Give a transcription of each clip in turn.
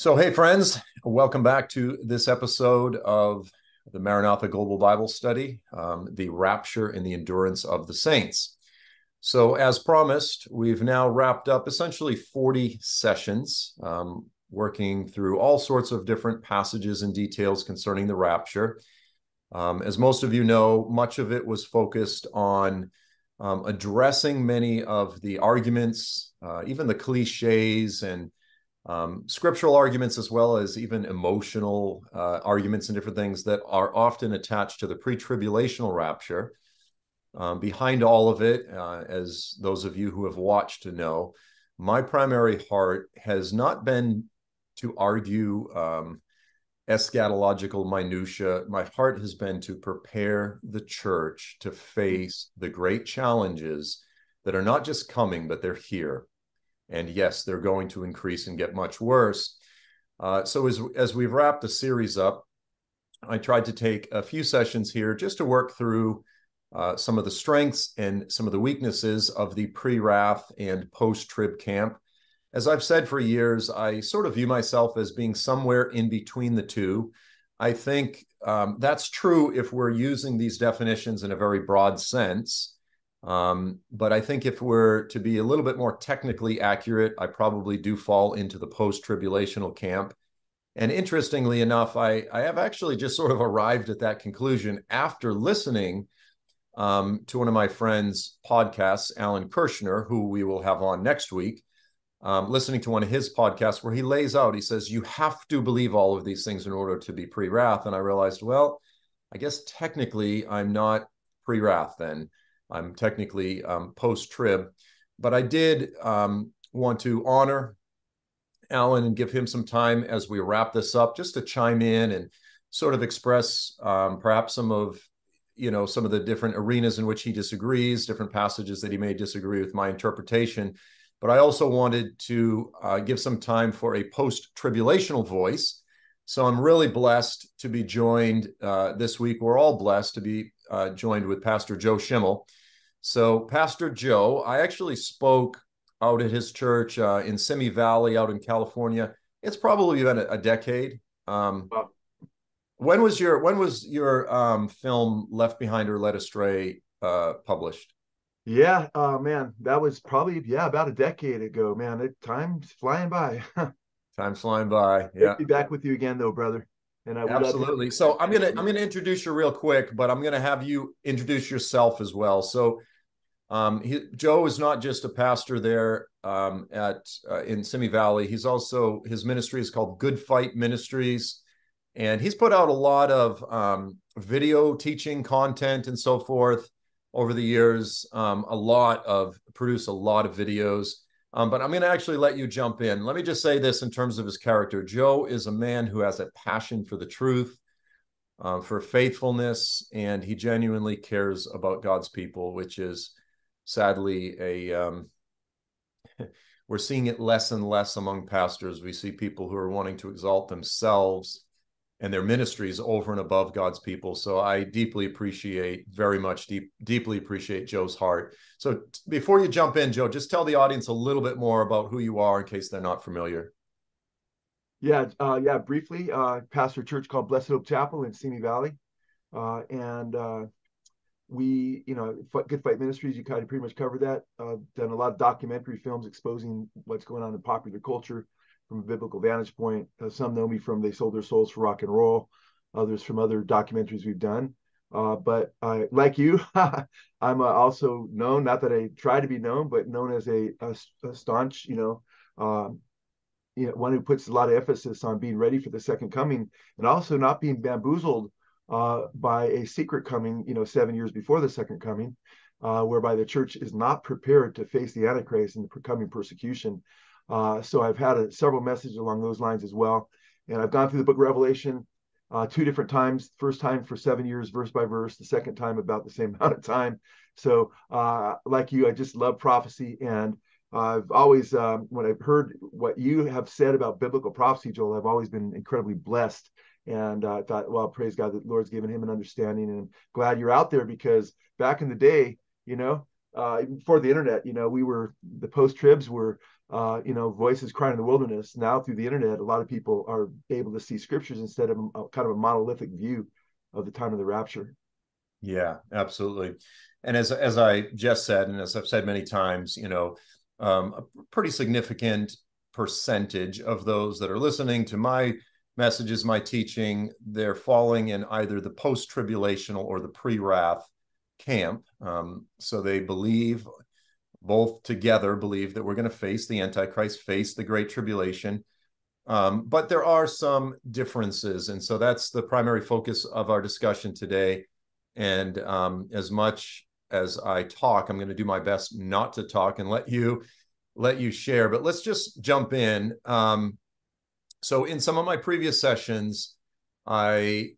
So, hey, friends, welcome back to this episode of the Maranatha Global Bible Study, um, The Rapture and the Endurance of the Saints. So, as promised, we've now wrapped up essentially 40 sessions, um, working through all sorts of different passages and details concerning the rapture. Um, as most of you know, much of it was focused on um, addressing many of the arguments, uh, even the cliches and um, scriptural arguments as well as even emotional uh, arguments and different things that are often attached to the pre-tribulational rapture. Um, behind all of it, uh, as those of you who have watched to know, my primary heart has not been to argue um, eschatological minutia. My heart has been to prepare the church to face the great challenges that are not just coming, but they're here. And yes, they're going to increase and get much worse. Uh, so as as we've wrapped the series up, I tried to take a few sessions here just to work through uh, some of the strengths and some of the weaknesses of the pre-wrath and post-trib camp. As I've said for years, I sort of view myself as being somewhere in between the two. I think um, that's true if we're using these definitions in a very broad sense. Um, but I think if we're to be a little bit more technically accurate, I probably do fall into the post tribulational camp. And interestingly enough, I, I have actually just sort of arrived at that conclusion after listening um, to one of my friends' podcasts, Alan Kurschner, who we will have on next week. Um, listening to one of his podcasts where he lays out, he says, You have to believe all of these things in order to be pre wrath. And I realized, well, I guess technically I'm not pre wrath then. I'm technically um, post trib, but I did um, want to honor Alan and give him some time as we wrap this up, just to chime in and sort of express um, perhaps some of you know some of the different arenas in which he disagrees, different passages that he may disagree with my interpretation. But I also wanted to uh, give some time for a post tribulational voice. So I'm really blessed to be joined uh, this week. We're all blessed to be uh, joined with Pastor Joe Schimmel. So, Pastor Joe, I actually spoke out at his church uh, in Simi Valley out in California. It's probably been a, a decade. Um, wow. When was your when was your um, film Left Behind or Led Astray uh, published? Yeah, uh, man, that was probably yeah about a decade ago. Man, it time's flying by. time's flying by. Yeah, be back with you again, though, brother. And I absolutely. So I'm gonna I'm gonna introduce you real quick, but I'm gonna have you introduce yourself as well. So um, he, Joe is not just a pastor there um, at uh, in Simi Valley. He's also his ministry is called Good Fight Ministries, and he's put out a lot of um, video teaching content and so forth over the years. Um, a lot of produce a lot of videos. Um, but I'm going to actually let you jump in. Let me just say this in terms of his character. Joe is a man who has a passion for the truth, uh, for faithfulness, and he genuinely cares about God's people, which is sadly a um, we're seeing it less and less among pastors. We see people who are wanting to exalt themselves and their ministries over and above God's people. So I deeply appreciate, very much deep, deeply appreciate Joe's heart. So before you jump in, Joe, just tell the audience a little bit more about who you are in case they're not familiar. Yeah, uh, yeah. Briefly, uh, pastor church called Blessed Hope Chapel in Simi Valley, uh, and uh, we, you know, Good Fight Ministries, you kind of pretty much covered that. Uh, done a lot of documentary films exposing what's going on in popular culture from a biblical vantage point. Uh, some know me from They Sold Their Souls for Rock and Roll, others from other documentaries we've done. Uh, but like you, I'm uh, also known, not that I try to be known, but known as a, a, a staunch, you know, um, you know, one who puts a lot of emphasis on being ready for the second coming and also not being bamboozled uh, by a secret coming, you know, seven years before the second coming, uh, whereby the church is not prepared to face the Antichrist and the coming persecution. Uh, so I've had a, several messages along those lines as well. And I've gone through the book of Revelation uh, two different times. First time for seven years, verse by verse. The second time about the same amount of time. So, uh, like you, I just love prophecy, and I've always, um, when I've heard what you have said about biblical prophecy, Joel, I've always been incredibly blessed and uh, I thought, well, praise God that Lord's given him an understanding, and I'm glad you're out there because back in the day, you know, uh, before the internet, you know, we were the post tribs were, uh, you know, voices crying in the wilderness. Now through the internet, a lot of people are able to see scriptures instead of a, kind of a monolithic view of the time of the rapture. Yeah, absolutely. And as as I just said, and as I've said many times, you know, um, a pretty significant percentage of those that are listening to my messages, my teaching, they're falling in either the post tribulational or the pre wrath camp. Um, so they believe, both together believe that we're going to face the Antichrist, face the Great Tribulation. Um, but there are some differences. And so that's the primary focus of our discussion today. And um, as much as I talk, I'm going to do my best not to talk and let you let you share. But let's just jump in. Um, so in some of my previous sessions, I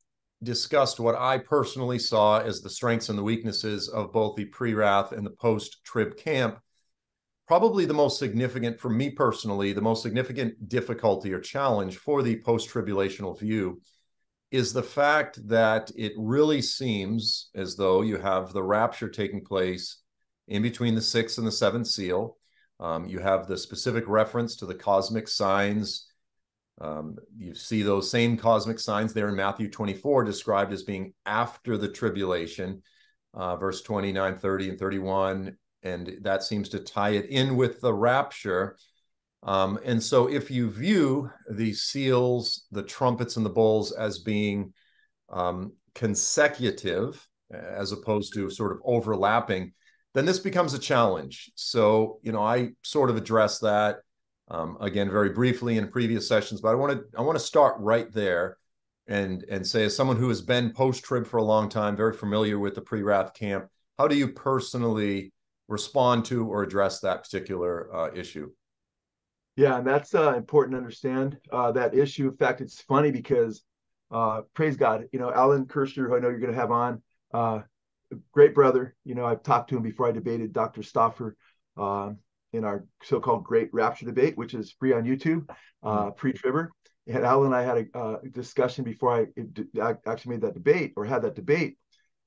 discussed what I personally saw as the strengths and the weaknesses of both the pre-wrath and the post-trib camp. Probably the most significant for me personally, the most significant difficulty or challenge for the post-tribulational view is the fact that it really seems as though you have the rapture taking place in between the sixth and the seventh seal. Um, you have the specific reference to the cosmic signs um, you see those same cosmic signs there in Matthew 24 described as being after the tribulation, uh, verse 29, 30, and 31. And that seems to tie it in with the rapture. Um, and so, if you view the seals, the trumpets, and the bowls as being um, consecutive, as opposed to sort of overlapping, then this becomes a challenge. So, you know, I sort of address that um, again very briefly in previous sessions but i want to i want to start right there and and say as someone who has been post trib for a long time very familiar with the pre-wrath camp how do you personally respond to or address that particular uh, issue? Yeah and that's uh, important to understand uh, that issue. In fact it's funny because uh, praise god you know alan Kurschner who i know you're going to have on uh, great brother. You know i've talked to him before i debated dr stauffer um, in our so-called Great Rapture debate, which is free on YouTube, uh, mm. pre-tribber. And Alan and I had a uh, discussion before I, I, actually made that debate or had that debate,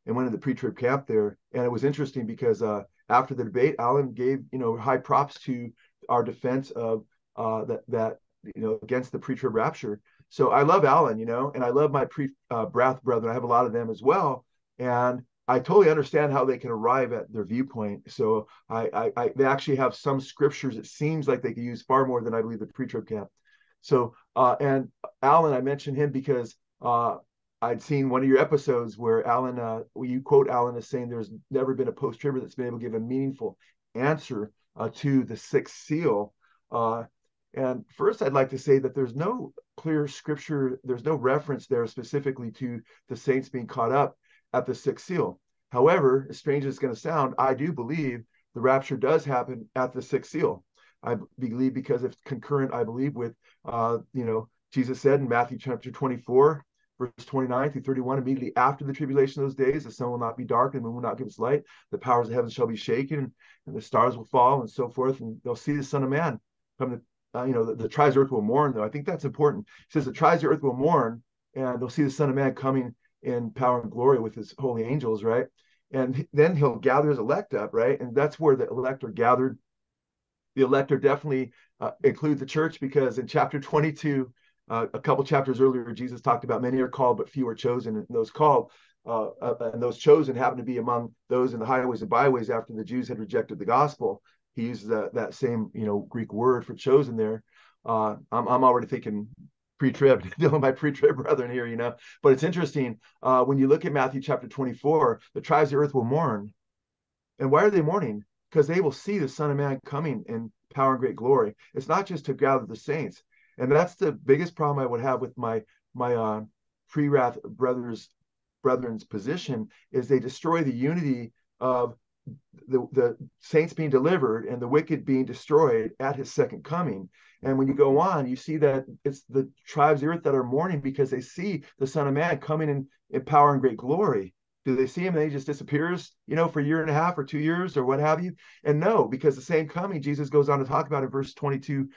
and went in the pre-trib camp there. And it was interesting because uh, after the debate, Alan gave you know high props to our defense of uh, that that you know against the pre-trib rapture. So I love Alan, you know, and I love my pre-wrath uh, brethren. I have a lot of them as well. And I totally understand how they can arrive at their viewpoint. So I, I, I, they actually have some scriptures. It seems like they could use far more than I believe the pre-trib camp. So uh, and Alan, I mentioned him because uh, I'd seen one of your episodes where Alan, uh, you quote Alan as saying there's never been a post-tribber that's been able to give a meaningful answer uh, to the sixth seal. Uh, and first, I'd like to say that there's no clear scripture, there's no reference there specifically to the saints being caught up at the sixth seal. However, as strange as it's going to sound, I do believe the rapture does happen at the sixth seal. I believe because it's concurrent, I believe, with, uh, you know, Jesus said in Matthew chapter 24, verse 29 through 31, immediately after the tribulation of those days, the sun will not be dark and the moon will not give its light. The powers of heaven shall be shaken and the stars will fall and so forth. And they'll see the Son of Man come the, uh, you know, the, the tribes of earth will mourn, though. I think that's important. It says the tribes of earth will mourn and they'll see the Son of Man coming in power and glory with his holy angels, right? And then he'll gather his elect up, right? And that's where the elect are gathered. The elect are definitely uh, include the church because in chapter 22, uh, a couple chapters earlier, Jesus talked about many are called, but few are chosen. And those called uh, uh, and those chosen happen to be among those in the highways and byways after the Jews had rejected the gospel. He uses that, that same, you know, Greek word for chosen there. Uh, I'm, I'm already thinking pre-trib, dealing my pre-trib brethren here, you know. But it's interesting uh, when you look at Matthew chapter 24, the tribes of the earth will mourn. And why are they mourning? Because they will see the Son of Man coming in power and great glory. It's not just to gather the saints. And that's the biggest problem I would have with my my uh, pre-wrath brothers brethren's position is they destroy the unity of the, the saints being delivered and the wicked being destroyed at his second coming. And when you go on, you see that it's the tribes of the earth that are mourning because they see the Son of Man coming in, in power and great glory. Do they see him and he just disappears, you know, for a year and a half or two years or what have you? And no, because the same coming, Jesus goes on to talk about in verse 22,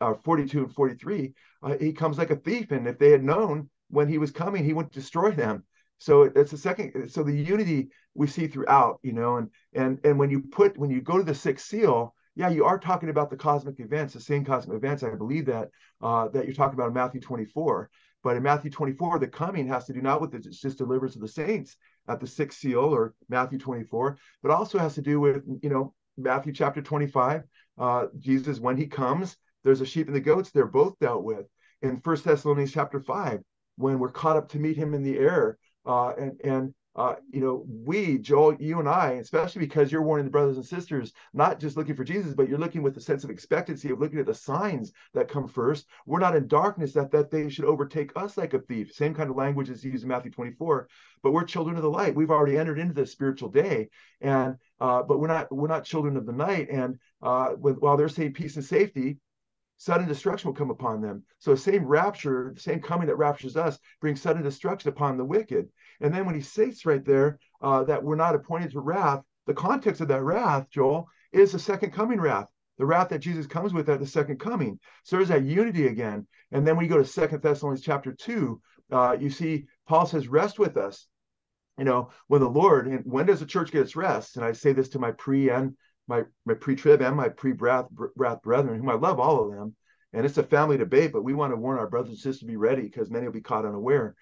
uh, 42 and 43, uh, he comes like a thief. And if they had known when he was coming, he wouldn't destroy them. So it's the second. So the unity we see throughout, you know, and and and when you put when you go to the sixth seal, yeah, you are talking about the cosmic events, the same cosmic events. I believe that uh, that you're talking about in Matthew 24. But in Matthew 24, the coming has to do not with the just deliverance of the saints at the sixth seal or Matthew 24, but also has to do with you know Matthew chapter 25. Uh, Jesus, when he comes, there's a sheep and the goats. They're both dealt with in First Thessalonians chapter five when we're caught up to meet him in the air. Uh, and and uh, you know, we, Joel, you and I, especially because you're warning the brothers and sisters, not just looking for Jesus, but you're looking with a sense of expectancy of looking at the signs that come first. We're not in darkness that that they should overtake us like a thief. Same kind of language as used in Matthew 24. But we're children of the light. We've already entered into the spiritual day, and uh, but we're not we're not children of the night. And uh, with, while they're saying peace and safety, sudden destruction will come upon them. So the same rapture, the same coming that raptures us, brings sudden destruction upon the wicked. And then when he states right there uh, that we're not appointed to wrath, the context of that wrath, Joel, is the second coming wrath, the wrath that Jesus comes with at the second coming. So there's that unity again. And then when you go to Second Thessalonians chapter two, uh, you see Paul says, "Rest with us." You know, when the Lord, and when does the church get its rest? And I say this to my pre and my my pre-trib and my pre-wrath brethren, whom I love all of them. And it's a family debate, but we want to warn our brothers and sisters to be ready because many will be caught unaware.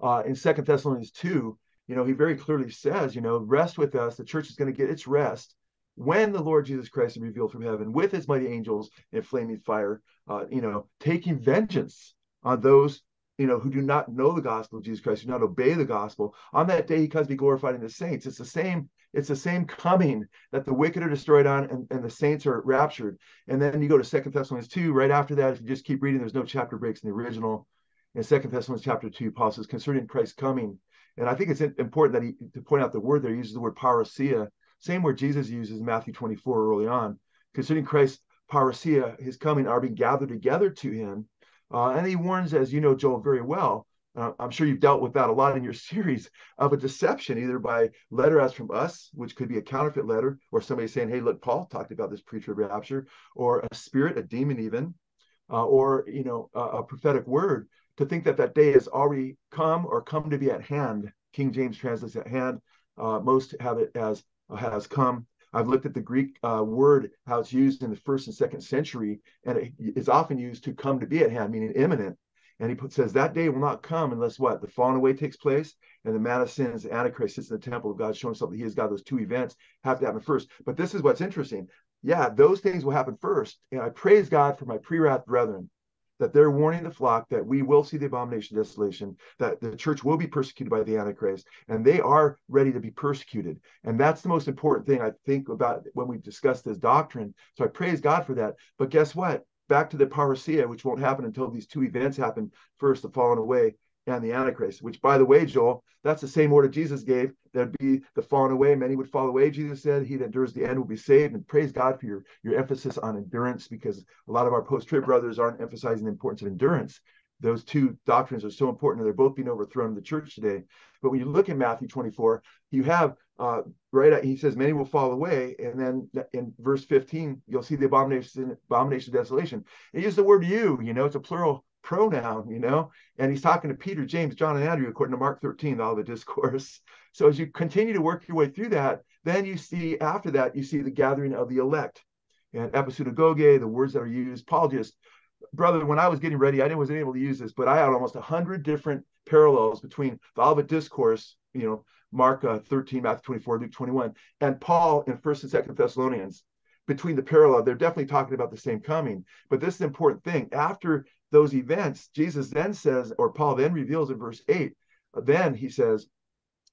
Uh, in Second Thessalonians 2, you know, he very clearly says, you know, rest with us. The church is going to get its rest when the Lord Jesus Christ is revealed from heaven with his mighty angels in flaming fire, uh, you know, taking vengeance on those you know, who do not know the gospel of Jesus Christ, do not obey the gospel. On that day, he comes to be glorified in the saints. It's the same, it's the same coming that the wicked are destroyed on and, and the saints are raptured. And then you go to Second Thessalonians 2, right after that, if you just keep reading, there's no chapter breaks in the original. In Second Thessalonians chapter 2, Paul says concerning Christ's coming. And I think it's important that he to point out the word there, he uses the word parousia, same word Jesus uses in Matthew 24 early on. Concerning Christ's parousia, his coming, are being gathered together to him uh, and he warns, as you know, Joel, very well. Uh, I'm sure you've dealt with that a lot in your series of a deception, either by letter as from us, which could be a counterfeit letter, or somebody saying, "Hey, look, Paul talked about this pre-trib rapture," or a spirit, a demon, even, uh, or you know, a, a prophetic word. To think that that day has already come or come to be at hand. King James translates at hand. Uh, most have it as has come. I've looked at the Greek uh, word, how it's used in the first and second century, and it is often used to come to be at hand, meaning imminent. And he put, says that day will not come unless what? The falling away takes place and the man of sins, Antichrist, sits in the temple of God, showing himself that he has got those two events have to happen first. But this is what's interesting. Yeah, those things will happen first. And I praise God for my pre-wrath brethren that they're warning the flock that we will see the abomination of desolation, that the church will be persecuted by the Antichrist, and they are ready to be persecuted. And that's the most important thing I think about when we discuss this doctrine. So I praise God for that. But guess what? Back to the parousia, which won't happen until these two events happen first, the falling away and the Antichrist, which, by the way, Joel, that's the same order Jesus gave. There'd be the fallen away, many would fall away. Jesus said, He that endures the end will be saved. And praise God for your, your emphasis on endurance, because a lot of our post trib brothers aren't emphasizing the importance of endurance. Those two doctrines are so important, and they're both being overthrown in the church today. But when you look at Matthew 24, you have uh, right, he says, Many will fall away. And then in verse 15, you'll see the abomination, abomination of desolation. He used the word you, you know, it's a plural pronoun, you know, and he's talking to Peter, James, John, and Andrew, according to Mark 13, Olivet Discourse. So as you continue to work your way through that, then you see after that, you see the gathering of the elect and episunagoge, the words that are used. Paul just, brother, when I was getting ready, I wasn't able to use this, but I had almost a hundred different parallels between the Olivet Discourse, you know, Mark uh, 13, Matthew 24, Luke 21, and Paul in First and Second Thessalonians. Between the parallel, they're definitely talking about the same coming. But this is the important thing. After those events, Jesus then says, or Paul then reveals in verse 8, then he says,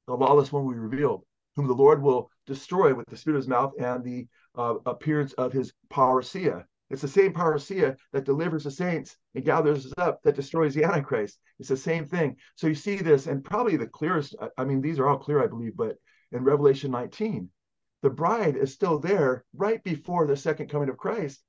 the lawless one we revealed, whom the Lord will destroy with the spirit of his mouth and the uh, appearance of his parousia. It's the same parousia that delivers the saints and gathers us up that destroys the Antichrist. It's the same thing. So you see this, and probably the clearest, I mean, these are all clear, I believe, but in Revelation 19, the bride is still there right before the second coming of Christ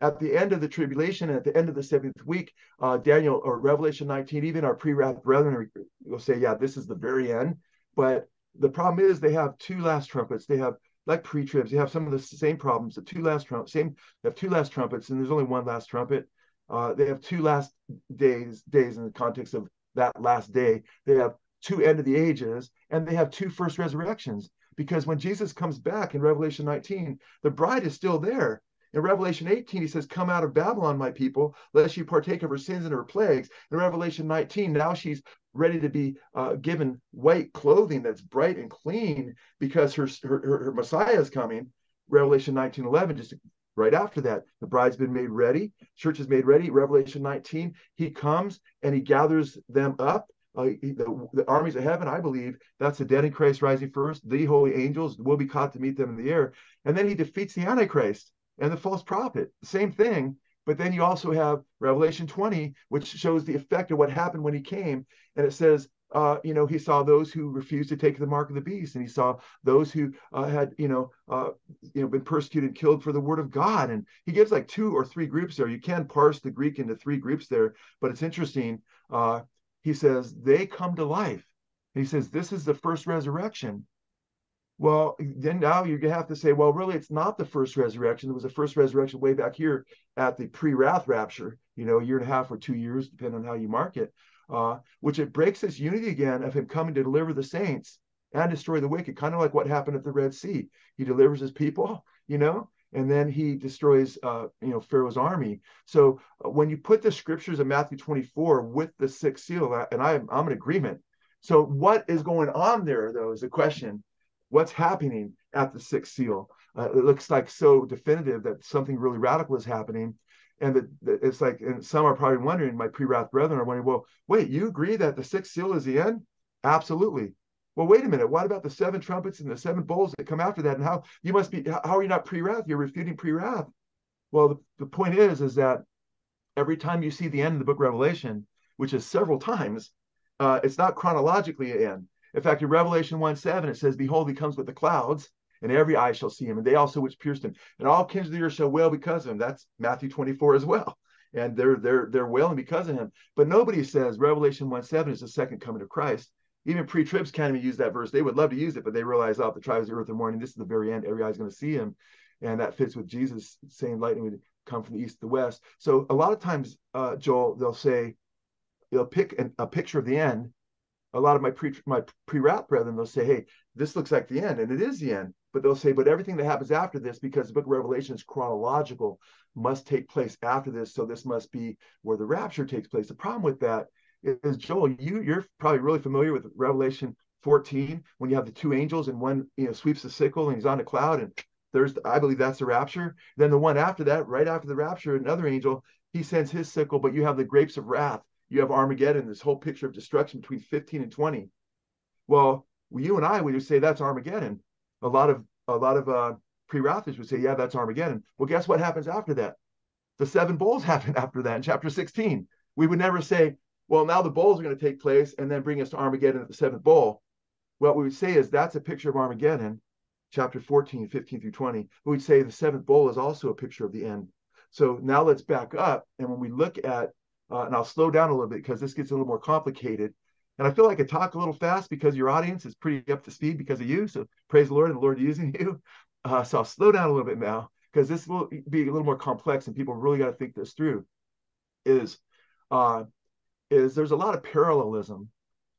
at the end of the tribulation, at the end of the seventh week, uh, Daniel or Revelation 19, even our pre-wrath brethren will say, yeah, this is the very end. But the problem is they have two last trumpets. They have like pre-tribs, they have some of the same problems. The two last trumpets, same, they have two last trumpets, and there's only one last trumpet. Uh, they have two last days, days in the context of that last day. They have two end of the ages, and they have two first resurrections. Because when Jesus comes back in Revelation 19, the bride is still there. In Revelation 18, he says, Come out of Babylon, my people, lest you partake of her sins and her plagues. In Revelation 19, now she's ready to be uh, given white clothing that's bright and clean because her, her, her Messiah is coming. Revelation 19, 11, just right after that, the bride's been made ready, church is made ready. Revelation 19, he comes and he gathers them up. Uh, the, the, armies of heaven, I believe, that's the dead in Christ rising first. The holy angels will be caught to meet them in the air. And then he defeats the Antichrist and the false prophet. Same thing. But then you also have Revelation 20, which shows the effect of what happened when he came. And it says, uh, you know, he saw those who refused to take the mark of the beast, and he saw those who uh, had, you know, uh, you know, been persecuted, killed for the word of God. And he gives like two or three groups there. You can parse the Greek into three groups there, but it's interesting. Uh, he says they come to life. And he says this is the first resurrection. Well, then now you have to say, well, really, it's not the first resurrection. There was a first resurrection way back here at the pre-wrath rapture, you know, a year and a half or two years, depending on how you mark it, uh, which it breaks this unity again of him coming to deliver the saints and destroy the wicked, kind of like what happened at the Red Sea. He delivers his people, you know, and then he destroys, uh, you know, Pharaoh's army. So uh, when you put the scriptures of Matthew 24 with the sixth seal, and I, I'm in agreement. So what is going on there, though, is the question what's happening at the sixth seal. Uh, it looks like so definitive that something really radical is happening. And that, it's like, and some are probably wondering, my pre-wrath brethren are wondering, well, wait, you agree that the sixth seal is the end? Absolutely. Well, wait a minute. What about the seven trumpets and the seven bowls that come after that? And how you must be? How are you not pre-wrath? You're refuting pre-wrath. Well, the, the point is, is that every time you see the end of the book Revelation, which is several times, uh, it's not chronologically an end. In fact, in Revelation 1 7, it says, Behold, he comes with the clouds, and every eye shall see him, and they also which pierced him, and all kings of the earth shall wail because of him. That's Matthew 24 as well. And they're they're they're wailing because of him. But nobody says Revelation 1 7 is the second coming of Christ. Even pre-tribs can't even use that verse. They would love to use it, but they realize, oh, the tribes of the earth are mourning. This is the very end. Every eye is going to see him. And that fits with Jesus saying lightning would come from the east to the west. So a lot of times, uh, Joel, they'll say, they'll pick an, a picture of the end a lot of my pre my pre-wrath brethren they'll say hey this looks like the end and it is the end. But they'll say but everything that happens after this because the book of revelation is chronological must take place after this. So this must be where the rapture takes place. The problem with that is joel you you're probably really familiar with revelation 14 when you have the two angels and one you know sweeps the sickle and he's on a cloud and there's i believe that's the rapture. Then the one after that right after the rapture another angel he sends his sickle but you have the grapes of wrath you have Armageddon, this whole picture of destruction between 15 and 20. Well, you and I would say that's Armageddon. A lot of a lot of uh, pre-wrathers would say, yeah, that's Armageddon. Well, guess what happens after that? The seven bowls happen after that in chapter 16. We would never say, well, now the bowls are going to take place and then bring us to Armageddon at the seventh bowl. What we would say is that's a picture of Armageddon, chapter 14, 15 through 20. We'd say the seventh bowl is also a picture of the end. So now let's back up. And when we look at uh, and I'll slow down a little bit because this gets a little more complicated. And I feel like I talk a little fast because your audience is pretty up to speed because of you. So praise the Lord and the Lord using you. Uh, so I'll slow down a little bit now because this will be a little more complex and people really got to think this through. Is uh, is there's a lot of parallelism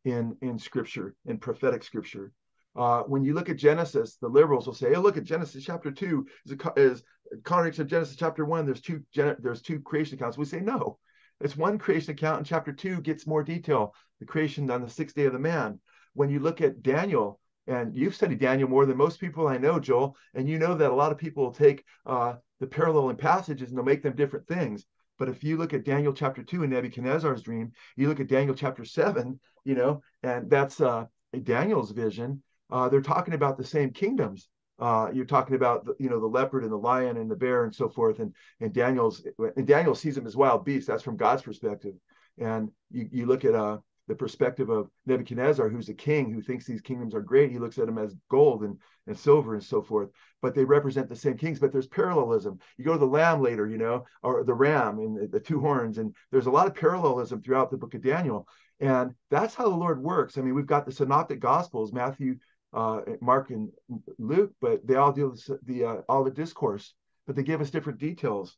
in in scripture in prophetic scripture. Uh, when you look at Genesis, the liberals will say, "Oh, look at Genesis chapter two is, is contrary to Genesis chapter one. There's two there's two creation accounts." We say no. It's one creation account, and chapter two gets more detail. The creation on the sixth day of the man. When you look at Daniel, and you've studied Daniel more than most people I know, Joel, and you know that a lot of people will take uh, the paralleling passages and they'll make them different things. But if you look at Daniel chapter two in Nebuchadnezzar's dream, you look at Daniel chapter seven, you know, and that's uh, Daniel's vision. Uh, they're talking about the same kingdoms uh, you're talking about the, you know the leopard and the lion and the bear and so forth and and daniel's and daniel sees them as wild beasts. That's from god's perspective. And you, you look at uh, the perspective of nebuchadnezzar who's a king who thinks these kingdoms are great. He looks at them as gold and, and silver and so forth but they represent the same kings but there's parallelism. You go to the lamb later you know or the ram and the, the two horns and there's a lot of parallelism throughout the book of daniel. And that's how the lord works. I mean we've got the synoptic gospels matthew uh, Mark and Luke, but they all deal with the uh, Olivet discourse, but they give us different details.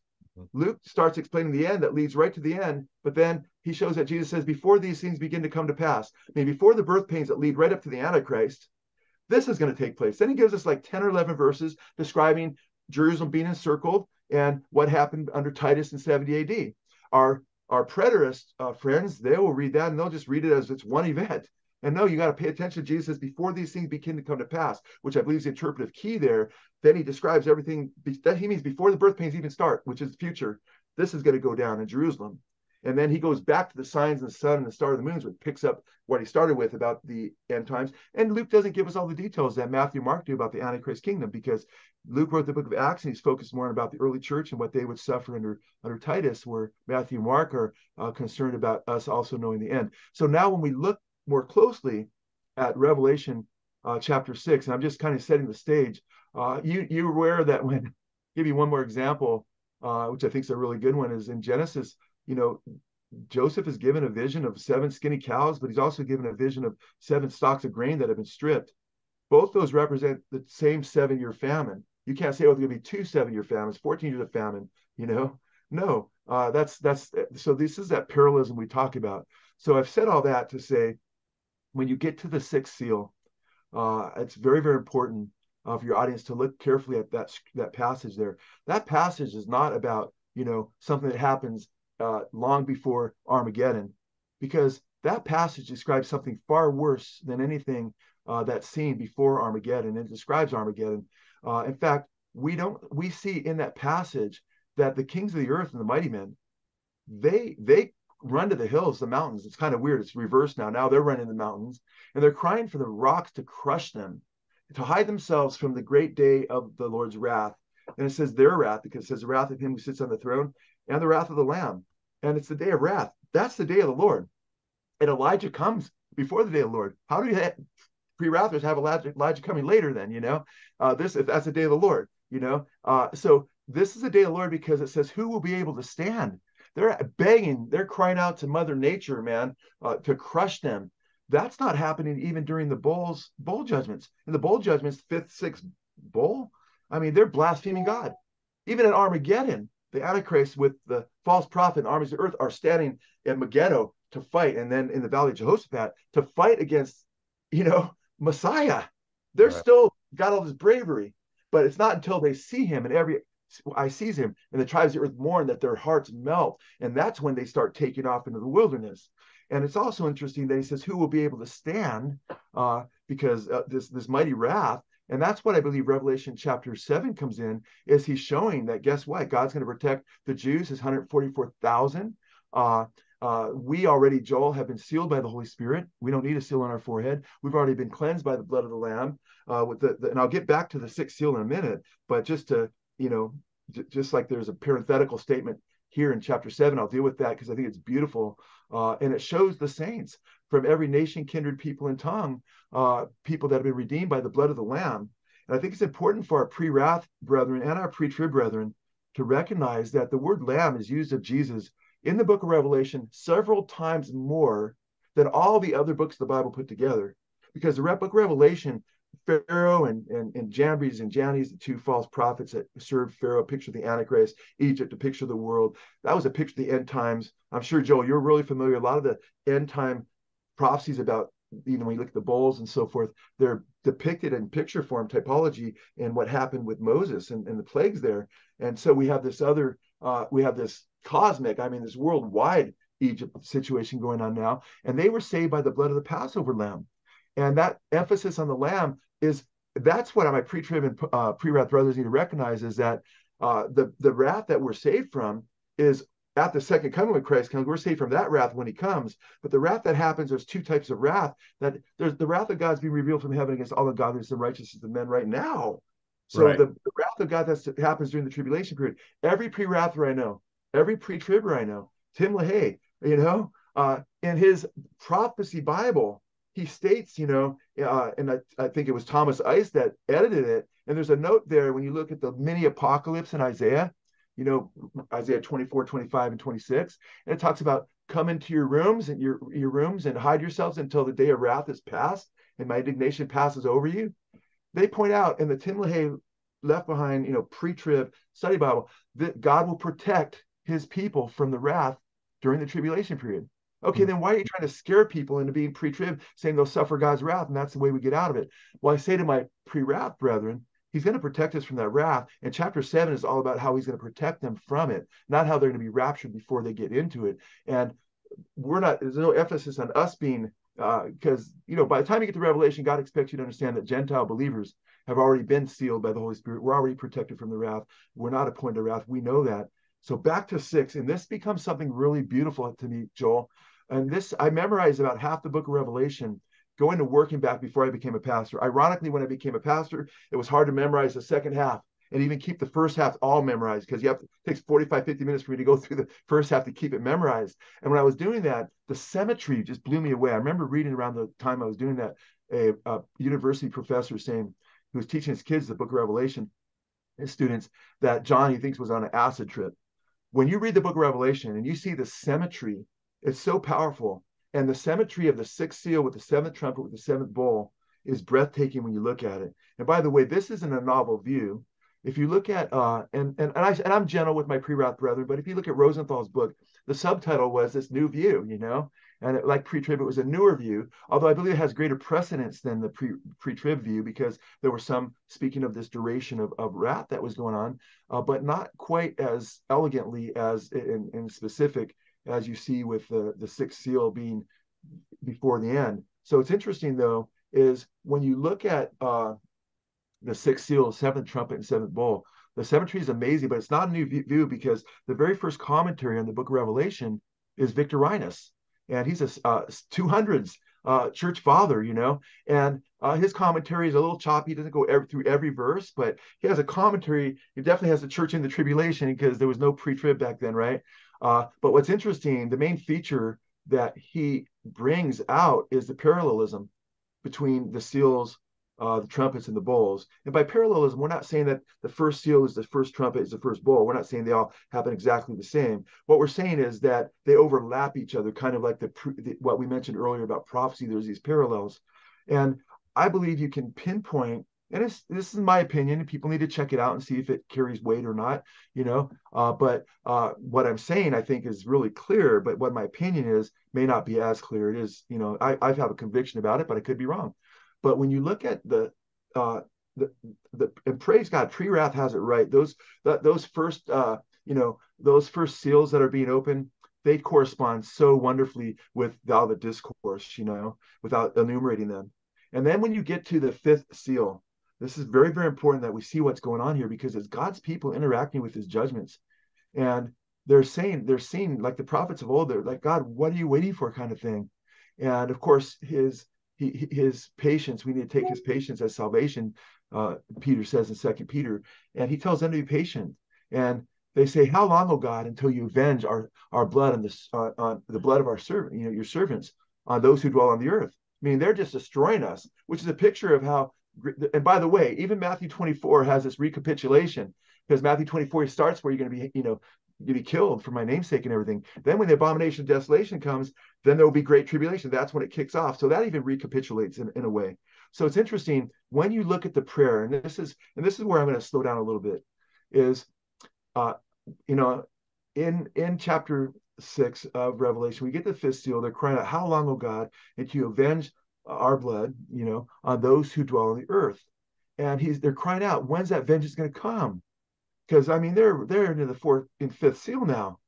Luke starts explaining the end that leads right to the end, but then he shows that Jesus says, before these things begin to come to pass, I mean, before the birth pains that lead right up to the Antichrist, this is going to take place. Then he gives us like 10 or 11 verses describing Jerusalem being encircled and what happened under Titus in 70 AD. Our our preterist uh, friends, they will read that and they'll just read it as it's one event. And no, you got to pay attention. Jesus says, before these things begin to come to pass, which I believe is the interpretive key there, then he describes everything that he means before the birth pains even start, which is the future. This is going to go down in Jerusalem. And then he goes back to the signs of the sun and the star of the moons, which picks up what he started with about the end times. And Luke doesn't give us all the details that Matthew and Mark do about the Antichrist kingdom because Luke wrote the book of Acts and he's focused more on about the early church and what they would suffer under, under Titus, where Matthew and Mark are uh, concerned about us also knowing the end. So now when we look more closely at Revelation uh, chapter six, and I'm just kind of setting the stage, uh, you, you're aware that when, give you one more example, uh, which I think is a really good one, is in Genesis you know, Joseph is given a vision of seven skinny cows, but he's also given a vision of seven stalks of grain that have been stripped. Both those represent the same seven year famine. You can't say, oh, there's going to be two seven year famines, 14 years of famine, you know? No, uh, that's, that's, so this is that parallelism we talk about. So I've said all that to say, when you get to the sixth seal, uh, it's very, very important uh, for your audience to look carefully at that, that passage there. That passage is not about, you know, something that happens uh, long before Armageddon, because that passage describes something far worse than anything uh, that's seen before Armageddon. It describes Armageddon. Uh, in fact, we don't we see in that passage that the kings of the earth and the mighty men, they they run to the hills, the mountains. It's kind of weird. It's reversed now. Now they're running the mountains and they're crying for the rocks to crush them, to hide themselves from the great day of the Lord's wrath. And it says their wrath because it says the wrath of him who sits on the throne and the wrath of the Lamb and it's the day of wrath. That's the day of the Lord. And Elijah comes before the day of the Lord. How do you have, pre-wrathers have Elijah, Elijah coming later then, you know? Uh, this that's the day of the Lord, you know? Uh, so this is the day of the Lord because it says, who will be able to stand? They're begging, they're crying out to Mother Nature, man, uh, to crush them. That's not happening even during the bowls, bowl judgments. In the bowl judgments, fifth, sixth bowl, I mean, they're blaspheming God. Even at Armageddon, the Antichrist with the false prophet and armies of earth are standing at Megiddo to fight, and then in the Valley of Jehoshaphat to fight against, you know, Messiah. They're right. still got all this bravery, but it's not until they see him and every eye sees him and the tribes of the earth mourn that their hearts melt, and that's when they start taking off into the wilderness. And it's also interesting that he says, "Who will be able to stand?" Uh, because uh, this this mighty wrath and that's what I believe Revelation chapter 7 comes in, is he's showing that guess what? God's going to protect the Jews, his 144,000. Uh, uh, we already, Joel, have been sealed by the Holy Spirit. We don't need a seal on our forehead. We've already been cleansed by the blood of the Lamb. Uh, with the, the, and I'll get back to the sixth seal in a minute, but just to, you know, j- just like there's a parenthetical statement here in chapter seven, I'll deal with that because I think it's beautiful. Uh, and it shows the saints from every nation, kindred, people, and tongue, uh, people that have been redeemed by the blood of the Lamb. And I think it's important for our pre wrath brethren and our pre trib brethren to recognize that the word lamb is used of Jesus in the book of Revelation several times more than all the other books of the Bible put together. Because the book of Revelation, Pharaoh and, and, and Jambres and Jannes, the two false prophets that served Pharaoh, picture the Antichrist, Egypt, a picture of the world. That was a picture of the end times. I'm sure, Joel, you're really familiar. A lot of the end time prophecies about you know when you look at the bowls and so forth they're depicted in picture form typology and what happened with moses and, and the plagues there and so we have this other uh, we have this cosmic i mean this worldwide egypt situation going on now and they were saved by the blood of the passover lamb and that emphasis on the lamb is that's what my pre-trib and uh, pre-wrath brothers need to recognize is that uh, the the wrath that we're saved from is at the second coming when Christ comes, we're saved from that wrath when he comes. But the wrath that happens, there's two types of wrath. That there's the wrath of God's being revealed from heaven against all the godliness and righteousness of men right now. So right. the, the, wrath of God that happens during the tribulation period. Every pre-wrather I know, every pre-tribber I know, Tim LaHaye, you know, uh, in his prophecy Bible, he states, you know, uh, and I, I think it was Thomas Ice that edited it. And there's a note there when you look at the mini apocalypse in Isaiah, you know, Isaiah 24, 25, and 26. And it talks about come into your rooms and your, your rooms and hide yourselves until the day of wrath is past and my indignation passes over you. They point out in the Tim LaHaye left behind, you know, pre-trib study Bible, that God will protect his people from the wrath during the tribulation period. Okay, then why are you trying to scare people into being pre-trib, saying they'll suffer God's wrath, and that's the way we get out of it? Well, I say to my pre-wrath brethren, He's going to protect us from that wrath. And chapter seven is all about how he's going to protect them from it, not how they're going to be raptured before they get into it. And we're not, there's no emphasis on us being, because, uh, you know, by the time you get to Revelation, God expects you to understand that Gentile believers have already been sealed by the Holy Spirit. We're already protected from the wrath. We're not appointed to wrath. We know that. So back to six, and this becomes something really beautiful to me, Joel. And this, I memorized about half the book of Revelation going to working back before I became a pastor. Ironically, when I became a pastor, it was hard to memorize the second half and even keep the first half all memorized because you have to it takes 45 50 minutes for me to go through the first half to keep it memorized. And when i was doing that the symmetry just blew me away. I remember reading around the time i was doing that a, a university professor saying who was teaching his kids the book of revelation his students that john he thinks was on an acid trip. When you read the book of revelation and you see the symmetry it's so powerful and the symmetry of the sixth seal with the seventh trumpet with the seventh bowl is breathtaking when you look at it. And by the way, this isn't a novel view. If you look at uh, and and and, I, and I'm gentle with my pre-wrath brethren, but if you look at Rosenthal's book, the subtitle was this new view, you know, and it, like pre-trib, it was a newer view. Although I believe it has greater precedence than the pre pre-trib view because there were some speaking of this duration of, of wrath that was going on, uh, but not quite as elegantly as in, in specific as you see with the, the sixth seal being before the end. So it's interesting though, is when you look at uh, the sixth seal, seventh trumpet, and seventh bowl, the seventh tree is amazing, but it's not a new view because the very first commentary on the book of Revelation is Victorinus. And he's a uh, 200s uh, church father, you know, and uh, his commentary is a little choppy. He doesn't go every, through every verse, but he has a commentary. He definitely has the church in the tribulation because there was no pre-trib back then, right? Uh, but what's interesting, the main feature that he brings out is the parallelism between the seals, uh, the trumpets, and the bowls. And by parallelism, we're not saying that the first seal is the first trumpet, is the first bowl. We're not saying they all happen exactly the same. What we're saying is that they overlap each other, kind of like the, the what we mentioned earlier about prophecy. There's these parallels, and I believe you can pinpoint and it's this is my opinion people need to check it out and see if it carries weight or not you know? Uh, but uh, what i'm saying i think is really clear but what my opinion is may not be as clear. It is you know i, I have a conviction about it but i could be wrong. But when you look at the uh, the, the and praise god pre-wrath has it right. Those that those first uh you know those first seals that are being opened they correspond so wonderfully with the Olivet discourse you know without enumerating them. And then when you get to the fifth seal this is very, very important that we see what's going on here because it's God's people interacting with his judgments. And they're saying, they're seeing like the prophets of old, they're like, God, what are you waiting for? kind of thing. And of course, his he, his patience, we need to take his patience as salvation, uh, Peter says in Second Peter, and he tells them to be patient. And they say, How long, O God, until you avenge our, our blood and the, uh, on the blood of our servant, you know, your servants, on those who dwell on the earth? I mean, they're just destroying us, which is a picture of how and by the way, even Matthew 24 has this recapitulation because Matthew 24 starts where you're going to be, you know, you be killed for my namesake and everything. Then when the abomination of desolation comes, then there will be great tribulation. That's when it kicks off. So that even recapitulates in, in a way. So it's interesting when you look at the prayer, and this is and this is where I'm going to slow down a little bit, is uh, you know, in in chapter six of Revelation, we get the fifth seal. They're crying out, How long, O God, and you avenge our blood, you know, on those who dwell on the earth. And he's they're crying out, when's that vengeance going to come? Because I mean, they're they're into the fourth and fifth seal now,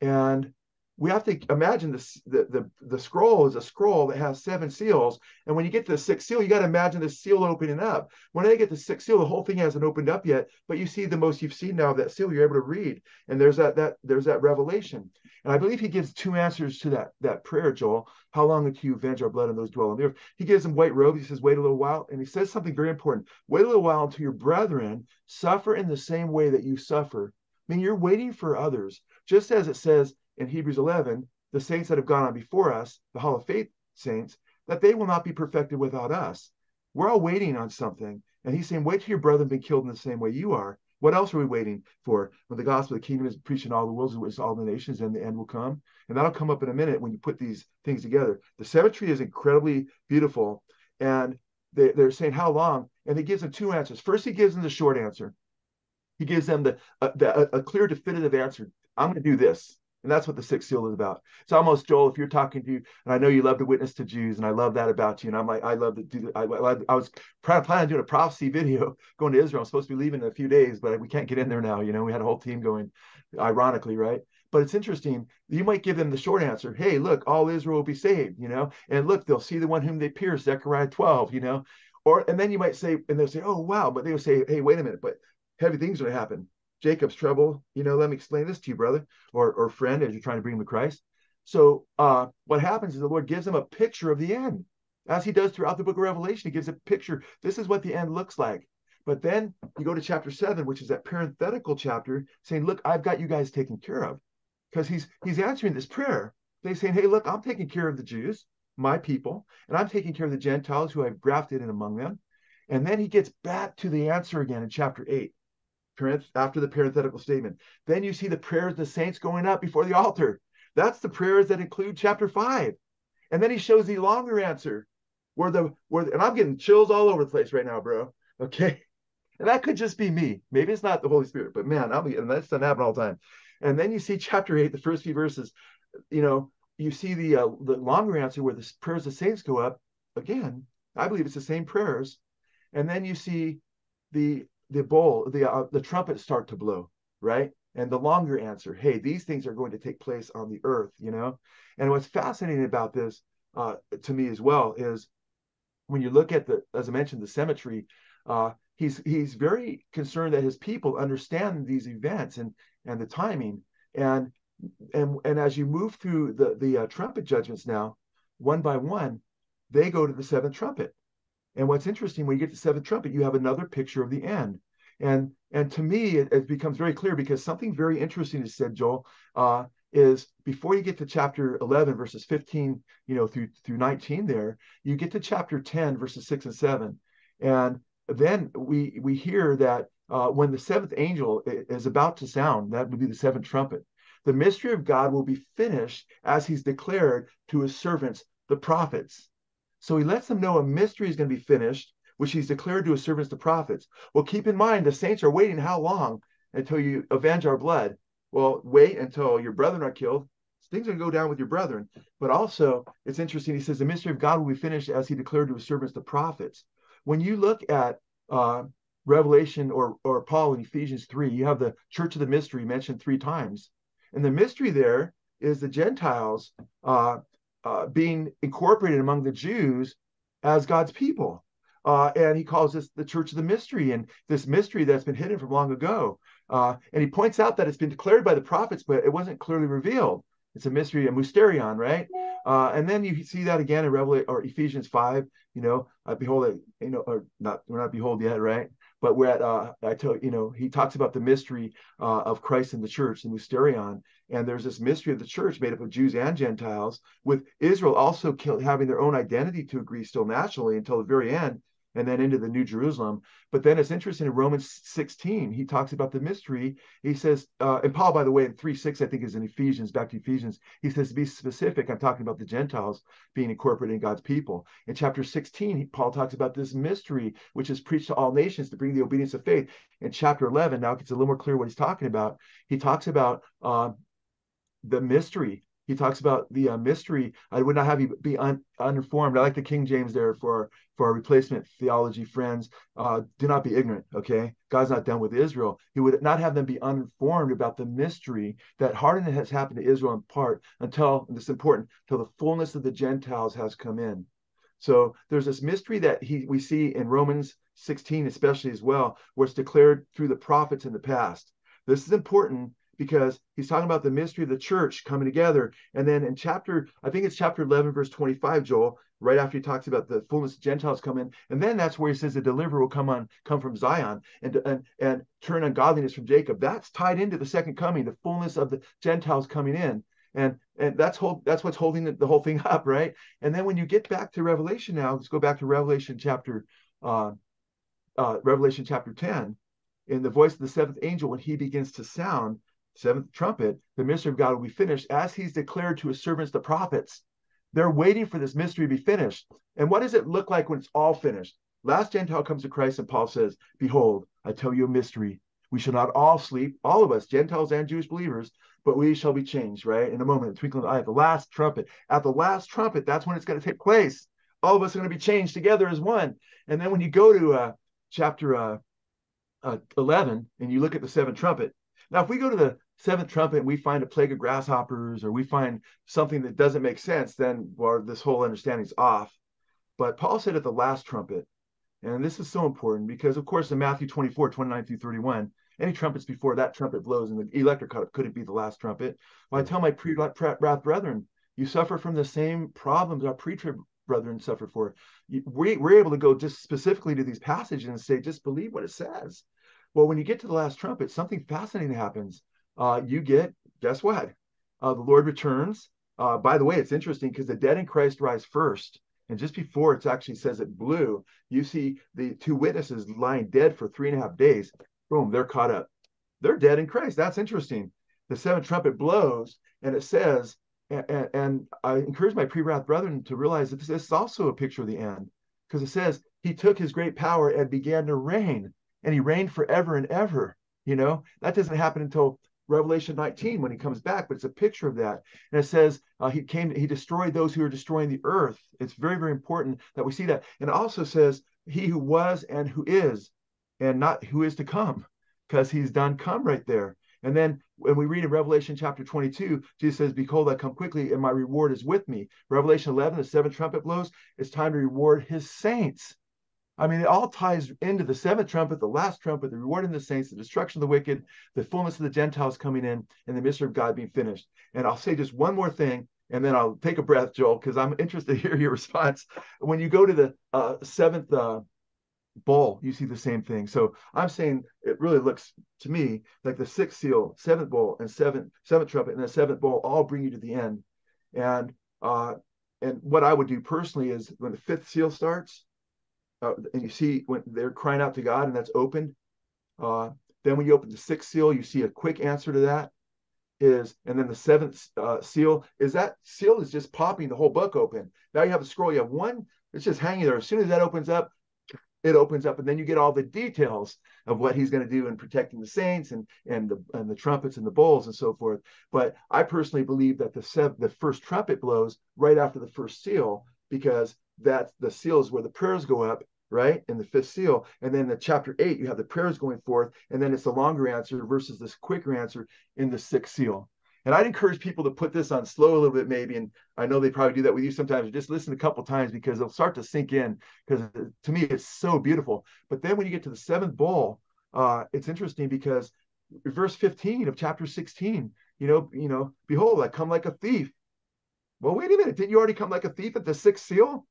and we have to imagine this the, the the scroll is a scroll that has seven seals. And when you get to the sixth seal you got to imagine the seal opening up. When they get the sixth seal the whole thing hasn't opened up yet but you see the most you've seen now of that seal you're able to read. And there's that that there's that revelation. And i believe he gives two answers to that that prayer joel. How long until you avenge our blood and those dwell on the earth he gives them white robes. He says wait a little while. And he says something very important. Wait a little while until your brethren suffer in the same way that you suffer. I mean, you're waiting for others, just as it says in Hebrews 11, the saints that have gone on before us, the Hall of Faith saints, that they will not be perfected without us. We're all waiting on something. And he's saying, wait till your brethren be killed in the same way you are. What else are we waiting for? When the gospel of the kingdom is preached in all the worlds, which all the nations, and the end will come. And that'll come up in a minute when you put these things together. The cemetery is incredibly beautiful. And they, they're saying how long, and he gives them two answers. First, he gives them the short answer. He gives them the, uh, the a, a clear, definitive answer. I'm going to do this. And that's what the sixth seal is about. It's almost Joel, if you're talking to you, and I know you love to witness to Jews, and I love that about you. And I'm like, I love to do. I, I, I was planning on doing a prophecy video going to Israel. I'm supposed to be leaving in a few days, but we can't get in there now. You know, we had a whole team going, ironically, right? But it's interesting. You might give them the short answer. Hey, look, all Israel will be saved. You know, and look, they'll see the one whom they pierced, Zechariah 12. You know, or and then you might say, and they'll say, oh wow, but they will say, hey, wait a minute, but heavy things are going to happen. Jacob's trouble. You know, let me explain this to you, brother, or or friend, as you're trying to bring him to Christ. So uh, what happens is the Lord gives them a picture of the end, as He does throughout the Book of Revelation. He gives a picture. This is what the end looks like. But then you go to chapter seven, which is that parenthetical chapter, saying, "Look, I've got you guys taken care of," because He's He's answering this prayer. They saying, "Hey, look, I'm taking care of the Jews, my people, and I'm taking care of the Gentiles who I've grafted in among them." And then He gets back to the answer again in chapter eight after the parenthetical statement. Then you see the prayers of the saints going up before the altar. That's the prayers that include chapter five. And then he shows the longer answer where the where and I'm getting chills all over the place right now, bro. Okay. And that could just be me. Maybe it's not the Holy Spirit, but man, I'll be and that doesn't happen all the time. And then you see chapter eight, the first few verses, you know, you see the uh, the longer answer where the prayers of the saints go up again. I believe it's the same prayers. And then you see the the bowl, the uh, the trumpets start to blow, right? And the longer answer, hey, these things are going to take place on the earth, you know. And what's fascinating about this, uh, to me as well, is when you look at the, as I mentioned, the symmetry. Uh, he's he's very concerned that his people understand these events and and the timing. And and and as you move through the the uh, trumpet judgments now, one by one, they go to the seventh trumpet and what's interesting, when you get to seventh trumpet, you have another picture of the end. And and to me, it, it becomes very clear because something very interesting is said, Joel, uh, is before you get to chapter 11, verses 15, you know, through through 19 there, you get to chapter 10, verses 6 and 7. And then we we hear that uh, when the seventh angel is about to sound, that would be the seventh trumpet, the mystery of God will be finished as he's declared to his servants, the prophets. So he lets them know a mystery is going to be finished, which he's declared to his servants, the prophets. Well, keep in mind, the saints are waiting how long until you avenge our blood? Well, wait until your brethren are killed. Things are going to go down with your brethren. But also, it's interesting. He says the mystery of God will be finished as he declared to his servants, the prophets. When you look at uh, Revelation or, or Paul in Ephesians 3, you have the church of the mystery mentioned three times. And the mystery there is the Gentiles uh, uh, being incorporated among the Jews as God's people. Uh, and he calls this the church of the mystery and this mystery that's been hidden from long ago. Uh, and he points out that it's been declared by the prophets, but it wasn't clearly revealed. It's a mystery, a mysterion, right? Uh, and then you see that again in Revelation or Ephesians five. You know, I behold, it, you know, or not, we're not behold yet, right? But we're at, uh, I tell you know, he talks about the mystery uh, of Christ in the church, the mysterion, and there's this mystery of the church made up of Jews and Gentiles, with Israel also having their own identity to agree still nationally until the very end, and then into the New Jerusalem. But then it's interesting in Romans 16, he talks about the mystery. He says, uh, and Paul, by the way, in 3 6, I think is in Ephesians, back to Ephesians, he says, to be specific, I'm talking about the Gentiles being incorporated in God's people. In chapter 16, Paul talks about this mystery, which is preached to all nations to bring the obedience of faith. In chapter 11, now it gets a little more clear what he's talking about. He talks about uh, the mystery he talks about the uh, mystery. I would not have you be un, uninformed. I like the King James there for for our replacement theology friends. Uh, do not be ignorant. Okay, God's not done with Israel. He would not have them be uninformed about the mystery that hardening has happened to Israel in part until and this is important until the fullness of the Gentiles has come in. So there's this mystery that he we see in Romans 16, especially as well, where it's declared through the prophets in the past. This is important because he's talking about the mystery of the church coming together. And then in chapter, I think it's chapter 11, verse 25, Joel, right after he talks about the fullness of Gentiles come in. And then that's where he says the deliverer will come on, come from Zion and, and, and turn ungodliness from Jacob. That's tied into the second coming, the fullness of the Gentiles coming in. And and that's hold that's what's holding the, the whole thing up, right? And then when you get back to Revelation now, let's go back to Revelation chapter uh, uh, Revelation chapter 10. In the voice of the seventh angel, when he begins to sound, seventh trumpet, the mystery of God will be finished as he's declared to his servants, the prophets. They're waiting for this mystery to be finished. And what does it look like when it's all finished? last Gentile comes to Christ, and Paul says, Behold, I tell you a mystery. We shall not all sleep, all of us, Gentiles and Jewish believers, but we shall be changed, right? In a moment, twinkling of the eye, at the last trumpet. At the last trumpet, that's when it's going to take place. All of us are going to be changed together as one. And then when you go to uh, chapter uh, uh, 11 and you look at the seventh trumpet, now if we go to the seventh trumpet and we find a plague of grasshoppers or we find something that doesn't make sense, then well, this whole understanding is off. But Paul said at the last trumpet, and this is so important because, of course, in Matthew 24, 29 through 31, any trumpets before that trumpet blows and the electric couldn't be the last trumpet. Well, I tell my pre-wrath brethren, you suffer from the same problems our pre-trib brethren suffer for. We, we're able to go just specifically to these passages and say, just believe what it says. Well, when you get to the last trumpet, something fascinating happens. Uh, you get, guess what? Uh, the Lord returns. Uh, by the way, it's interesting because the dead in Christ rise first. And just before it actually says it blew, you see the two witnesses lying dead for three and a half days boom, they're caught up. They're dead in Christ. That's interesting. The seventh trumpet blows, and it says, and, and I encourage my pre-wrath brethren to realize that this is also a picture of the end, because it says he took his great power and began to reign, and he reigned forever and ever. You know that doesn't happen until Revelation 19 when he comes back, but it's a picture of that. And it says uh, he came, he destroyed those who are destroying the earth. It's very, very important that we see that. And it also says he who was and who is and not who is to come, because he's done come right there. And then when we read in Revelation chapter 22, Jesus says, Behold, I come quickly, and my reward is with me. Revelation 11, the seventh trumpet blows, it's time to reward his saints. I mean, it all ties into the seventh trumpet, the last trumpet, the rewarding the saints, the destruction of the wicked, the fullness of the Gentiles coming in, and the mystery of God being finished. And I'll say just one more thing, and then I'll take a breath, Joel, because I'm interested to hear your response. When you go to the uh, seventh uh, bowl, you see the same thing. So I'm saying it really looks to me like the sixth seal, seventh bowl, and seventh seventh trumpet, and the seventh bowl all bring you to the end. And uh, and what I would do personally is when the fifth seal starts, uh, and you see when they're crying out to God, and that's opened. Uh, then when you open the sixth seal, you see a quick answer to that is, and then the seventh uh, seal is that seal is just popping the whole book open. Now you have a scroll. You have one. It's just hanging there. As soon as that opens up, it opens up and then you get all the details of what he's going to do in protecting the saints and and the and the trumpets and the bowls and so forth but i personally believe that the sev- the first trumpet blows right after the first seal because that's the seals where the prayers go up right in the fifth seal and then the chapter 8 you have the prayers going forth and then it's the longer answer versus this quicker answer in the sixth seal and I'd encourage people to put this on slow a little bit, maybe. And I know they probably do that with you sometimes. Just listen a couple times because it'll start to sink in. Because to me, it's so beautiful. But then when you get to the seventh bowl, uh, it's interesting because verse 15 of chapter 16, you know, you know, behold, I come like a thief. Well, wait a minute. Didn't you already come like a thief at the sixth seal?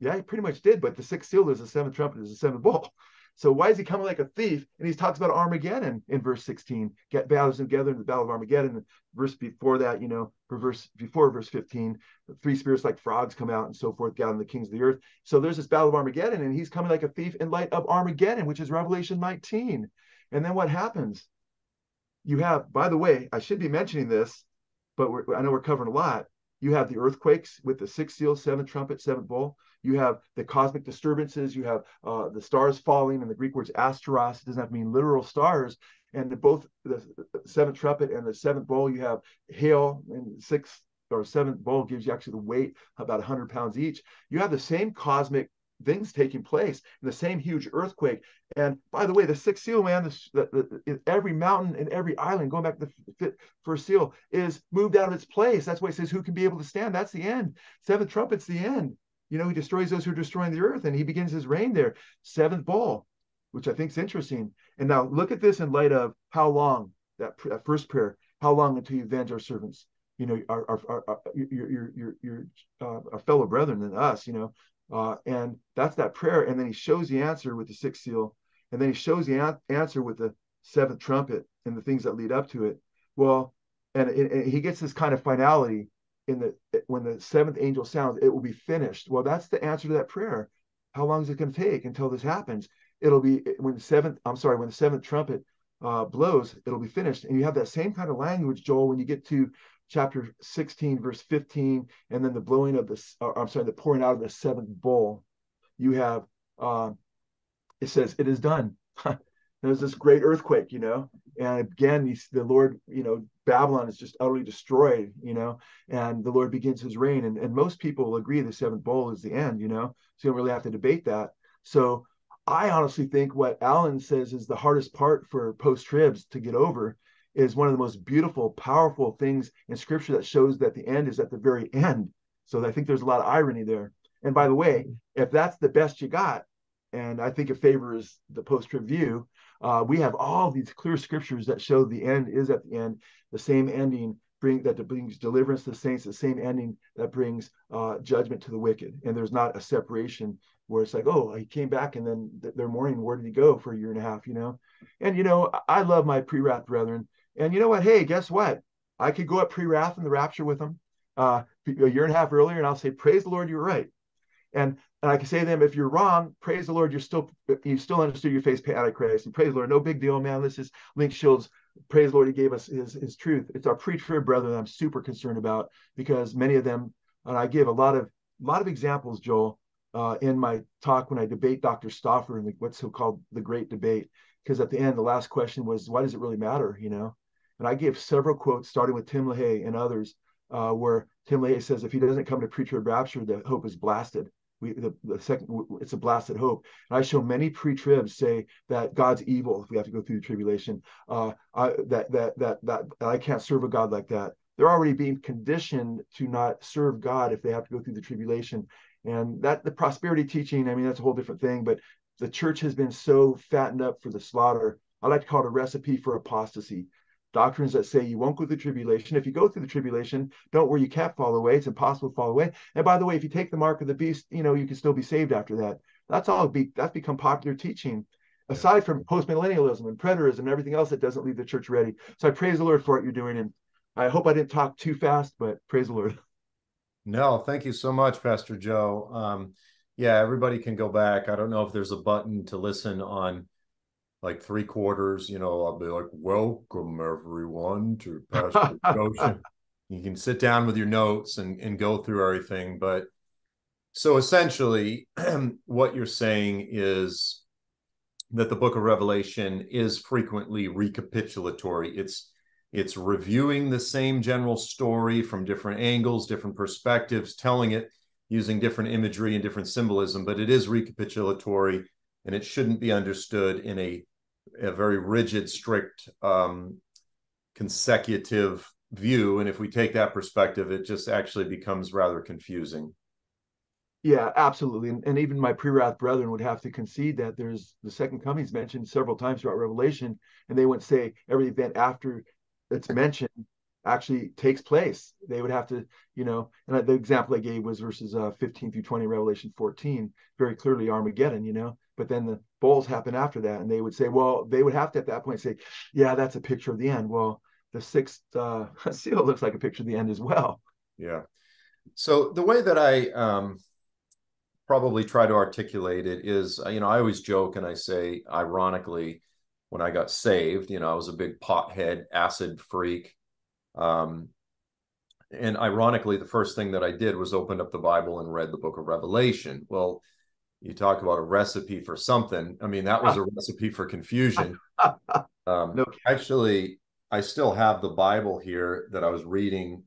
Yeah, he pretty much did. But the sixth seal is the seventh trumpet, is the seventh bowl. So why is he coming like a thief? And he talks about Armageddon in verse 16. Get battles together in the battle of Armageddon. verse before that, you know, verse before verse 15, three spirits like frogs come out and so forth, gathering the kings of the earth. So there's this battle of Armageddon, and he's coming like a thief in light of Armageddon, which is Revelation 19. And then what happens? You have, by the way, I should be mentioning this, but I know we're covering a lot. You have the earthquakes with the sixth seal, seventh trumpet, seventh bowl. You have the cosmic disturbances. You have uh, the stars falling, and the Greek words asteros. It doesn't have to mean literal stars. And both the seventh trumpet and the seventh bowl, you have hail, and sixth or seventh bowl gives you actually the weight about 100 pounds each. You have the same cosmic things taking place in the same huge earthquake. And by the way, the sixth seal, man, the, the, the, every mountain and every island, going back to the first seal, is moved out of its place. That's why it says, "Who can be able to stand?" That's the end. Seventh trumpet's the end. You know, he destroys those who are destroying the earth, and he begins his reign there. Seventh bowl, which I think is interesting. And now look at this in light of how long that, that first prayer. How long until you avenge our servants? You know, our our, our, our your your your, your uh, our fellow brethren than us. You know, uh, and that's that prayer. And then he shows the answer with the sixth seal. And then he shows the an- answer with the seventh trumpet and the things that lead up to it. Well, and, and he gets this kind of finality in the when the seventh angel sounds, it will be finished. Well, that's the answer to that prayer. How long is it going to take until this happens? It'll be when the seventh, I'm sorry, when the seventh trumpet uh, blows, it'll be finished. And you have that same kind of language, Joel, when you get to chapter 16, verse 15, and then the blowing of the, uh, I'm sorry, the pouring out of the seventh bowl. You have uh, it says, It is done. There's this great earthquake, you know, and again, the Lord, you know, Babylon is just utterly destroyed, you know, and the Lord begins his reign. And, and most people will agree the seventh bowl is the end, you know, so you don't really have to debate that. So I honestly think what Alan says is the hardest part for post tribs to get over is one of the most beautiful, powerful things in scripture that shows that the end is at the very end. So I think there's a lot of irony there. And by the way, if that's the best you got, and I think it favors the post trib view, uh, we have all these clear scriptures that show the end is at the end, the same ending bring that brings deliverance to the saints, the same ending that brings uh, judgment to the wicked. And there's not a separation where it's like, oh, he came back and then they're mourning, where did he go for a year and a half, you know? And, you know, I love my pre wrath brethren. And you know what? Hey, guess what? I could go up pre wrath in the rapture with them uh, a year and a half earlier, and I'll say, praise the Lord, you're right. And and I can say to them, if you're wrong, praise the Lord, you're still you still understood your face Antichrist. And praise the Lord, no big deal, man. This is Link Shields. Praise the Lord, he gave us his his truth. It's our pre-trib brethren I'm super concerned about because many of them, and I give a lot of a lot of examples, Joel, uh, in my talk when I debate Dr. Stoffer in what's so called the Great Debate. Because at the end, the last question was, why does it really matter? You know, and I give several quotes, starting with Tim LaHaye and others, uh, where Tim LaHaye says, if he doesn't come to pre-trib rapture, the hope is blasted. We, the, the second, it's a blasted hope. And I show many pre-tribs say that God's evil if we have to go through the tribulation. Uh, I, that that that that I can't serve a God like that. They're already being conditioned to not serve God if they have to go through the tribulation. And that the prosperity teaching, I mean, that's a whole different thing. But the church has been so fattened up for the slaughter. I like to call it a recipe for apostasy. Doctrines that say you won't go through the tribulation. If you go through the tribulation, don't worry, you can't fall away. It's impossible to fall away. And by the way, if you take the mark of the beast, you know, you can still be saved after that. That's all be that's become popular teaching. Aside from postmillennialism and preterism and everything else that doesn't leave the church ready. So I praise the Lord for what you're doing. And I hope I didn't talk too fast, but praise the Lord. No, thank you so much, Pastor Joe. Um, yeah, everybody can go back. I don't know if there's a button to listen on like three quarters. You know, I'll be like, "Welcome everyone to Pastor Joe." You can sit down with your notes and and go through everything. But so essentially, what you're saying is that the Book of Revelation is frequently recapitulatory. It's it's reviewing the same general story from different angles, different perspectives, telling it using different imagery and different symbolism, but it is recapitulatory and it shouldn't be understood in a, a very rigid, strict, um, consecutive view. And if we take that perspective, it just actually becomes rather confusing. Yeah, absolutely. And, and even my pre-wrath brethren would have to concede that there's the second coming is mentioned several times throughout Revelation, and they wouldn't say every event after it's mentioned actually takes place. They would have to, you know, and the example I gave was verses uh, 15 through 20, Revelation 14, very clearly Armageddon, you know, but then the bowls happen after that. And they would say, well, they would have to at that point say, yeah, that's a picture of the end. Well, the sixth uh, seal looks like a picture of the end as well. Yeah. So the way that I um, probably try to articulate it is, uh, you know, I always joke and I say, ironically, when I got saved. You know, I was a big pothead, acid freak. Um, and ironically, the first thing that I did was opened up the Bible and read the book of Revelation. Well, you talk about a recipe for something. I mean, that was a recipe for confusion. Um, no. Actually, I still have the Bible here that I was reading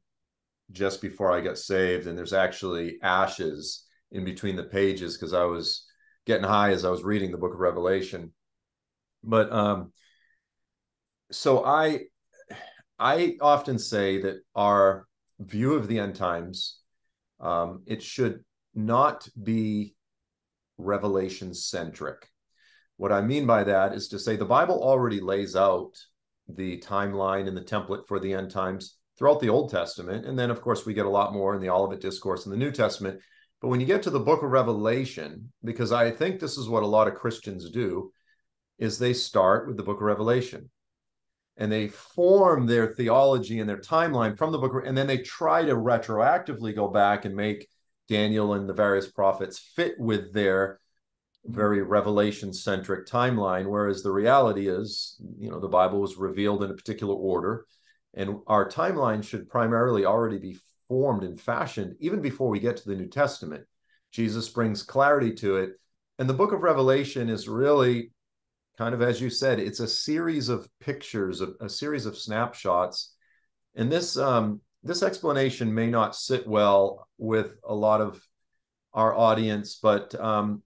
just before I got saved, and there's actually ashes in between the pages because I was getting high as I was reading the book of Revelation. But um, so I I often say that our view of the end times um, it should not be revelation centric. What I mean by that is to say the Bible already lays out the timeline and the template for the end times throughout the Old Testament. And then, of course, we get a lot more in the Olivet Discourse in the New Testament. But when you get to the book of Revelation, because I think this is what a lot of Christians do, is they start with the book of Revelation and they form their theology and their timeline from the book and then they try to retroactively go back and make Daniel and the various prophets fit with their very revelation centric timeline whereas the reality is you know the bible was revealed in a particular order and our timeline should primarily already be formed and fashioned even before we get to the new testament jesus brings clarity to it And the book of Revelation is really kind of as you said, it's a series of pictures, a, a series of snapshots. And this um, this explanation may not sit well with a lot of our audience, but um,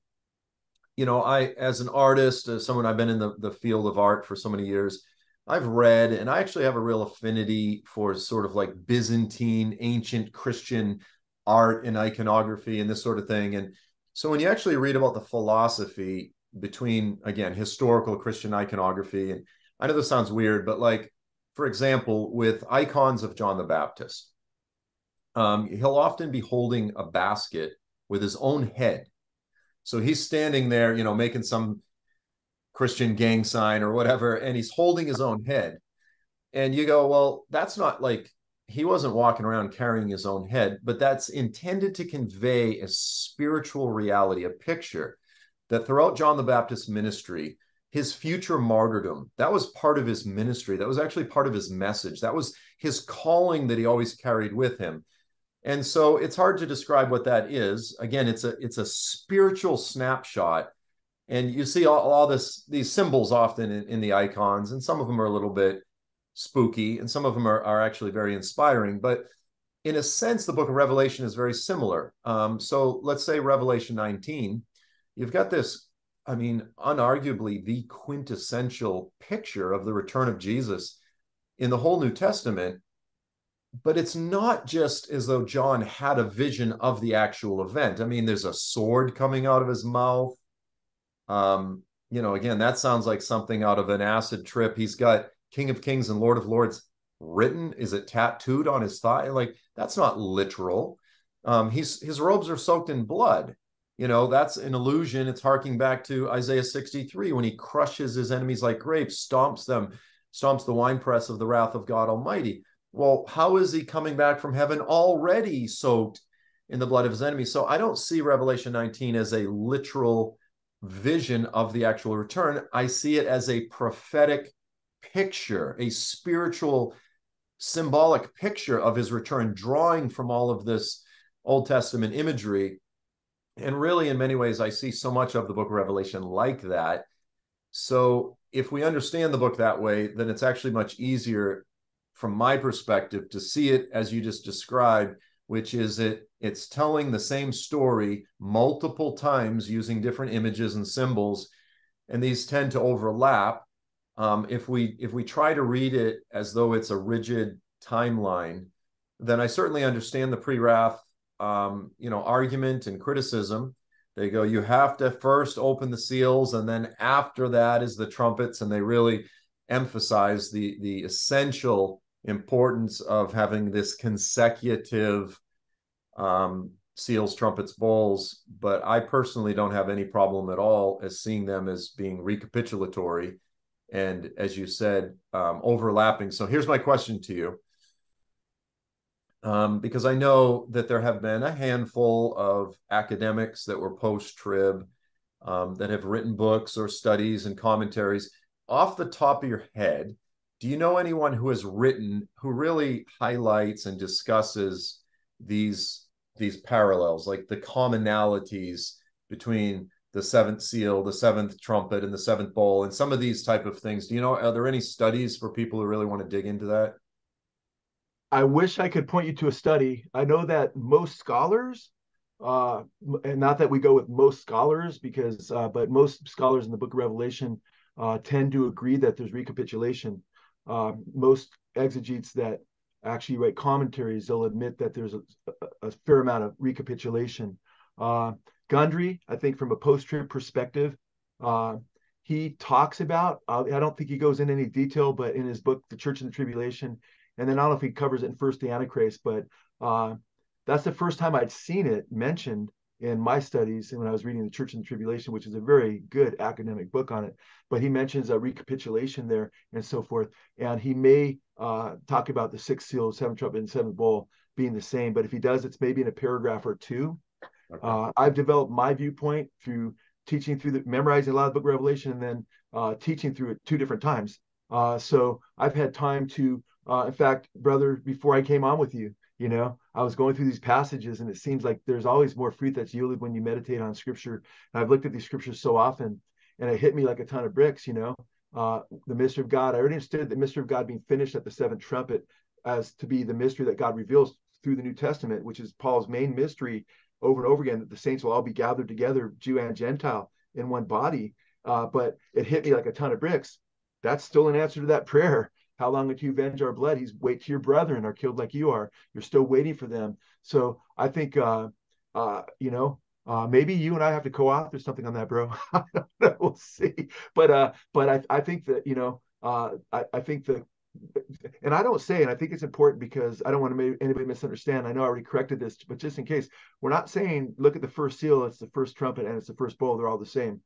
you know, I as an artist, as someone I've been in the, the field of art for so many years, I've read and I actually have a real affinity for sort of like Byzantine, ancient Christian art and iconography and this sort of thing. And so when you actually read about the philosophy between again historical Christian iconography, and I know this sounds weird, but like for example, with icons of John the Baptist, um, he'll often be holding a basket with his own head. So he's standing there, you know, making some Christian gang sign or whatever, and he's holding his own head. And you go, well, that's not like he wasn't walking around carrying his own head, but that's intended to convey a spiritual reality, a picture that throughout John the Baptist's ministry, his future martyrdom, that was part of his ministry. That was actually part of his message. That was his calling that he always carried with him. And so it's hard to describe what that is. Again, it's a it's a spiritual snapshot. And you see all, all this these symbols often in, in the icons, and some of them are a little bit spooky, and some of them are, are actually very inspiring. But in a sense, the book of Revelation is very similar. Um, so let's say Revelation 19, you've got this, I mean, unarguably the quintessential picture of the return of Jesus in the whole New Testament. But it's not just as though John had a vision of the actual event. I mean, there's a sword coming out of his mouth. Um, you know, again, that sounds like something out of an acid trip. He's got King of Kings and Lord of Lords written. Is it tattooed on his thigh? Like that's not literal. Um, he's his robes are soaked in blood. You know, that's an illusion. It's harking back to Isaiah 63 when he crushes his enemies like grapes, stomps them, stomps the winepress of the wrath of God Almighty. Well, how is he coming back from heaven already soaked in the blood of his enemies? So I don't see Revelation 19 as a literal vision of the actual return. I see it as a prophetic picture, a spiritual, symbolic picture of his return, drawing from all of this Old Testament imagery and really, in many ways, I see so much of the book of Revelation like that. So if we understand the book that way, then it's actually much easier from my perspective to see it as you just described, which is it it's telling the same story multiple times using different images and symbols, and these tend to overlap. Um, if we if we try to read it as though it's a rigid timeline, then I certainly understand the pre-wrath um, you know argument and criticism. They go you have to first open the seals and then after that is the trumpets. And they really emphasize the the essential importance of having this consecutive um, seals trumpets bowls. But i personally don't have any problem at all as seeing them as being recapitulatory and as you said um, overlapping. So here's my question to you um, because I know that there have been a handful of academics that were post trib um, that have written books or studies and commentaries. Off the top of your head, do you know anyone who has written who really highlights and discusses these these parallels, like the commonalities between the seventh seal, the seventh trumpet, and the seventh bowl, and some of these type of things? Do you know? Are there any studies for people who really want to dig into that? I wish I could point you to a study. I know that most scholars, uh, and not that we go with most scholars, because uh, but most scholars in the Book of Revelation uh, tend to agree that there's recapitulation. Uh, most exegetes that actually write commentaries, they'll admit that there's a, a fair amount of recapitulation. Uh, Gundry, I think, from a post-trib perspective, uh, he talks about. I don't think he goes into any detail, but in his book, The Church in the Tribulation, and then I don't know if he covers it in First the Antichrist, but uh, that's the first time I'd seen it mentioned in my studies and when I was reading the Church in the Tribulation, which is a very good academic book on it. But he mentions a recapitulation there and so forth, and he may uh, talk about the sixth seal, seventh trumpet, and seventh bowl being the same. But if he does, it's maybe in a paragraph or two. Okay. Uh, I've developed my viewpoint through teaching through the memorizing a lot of the Book of Revelation and then uh, teaching through it two different times. Uh, so I've had time to uh, in fact, brother, before I came on with you, you know i was going through these passages and it seems like there's always more fruit that's yielded when you meditate on scripture. And i've looked at these scriptures so often and it hit me like a ton of bricks you know. Uh, the mystery of god i already understood the mystery of god being finished at the seventh trumpet as to be the mystery that god reveals through the new testament which is paul's main mystery over and over again that the saints will all be gathered together jew and gentile in one body. Uh, but it hit me like a ton of bricks. That's still an answer to that prayer how long until you avenge our blood? He's wait till your brethren are killed like you are. You're still waiting for them. So I think, uh, uh, you know, uh, maybe you and I have to co-author something on that, bro. we'll see. But uh, but I, I think that you know, uh, I, I think that, and I don't say, and I think it's important because I don't want to make anybody misunderstand. I know I already corrected this, but just in case, we're not saying look at the first seal, it's the first trumpet, and it's the first bowl. They're all the same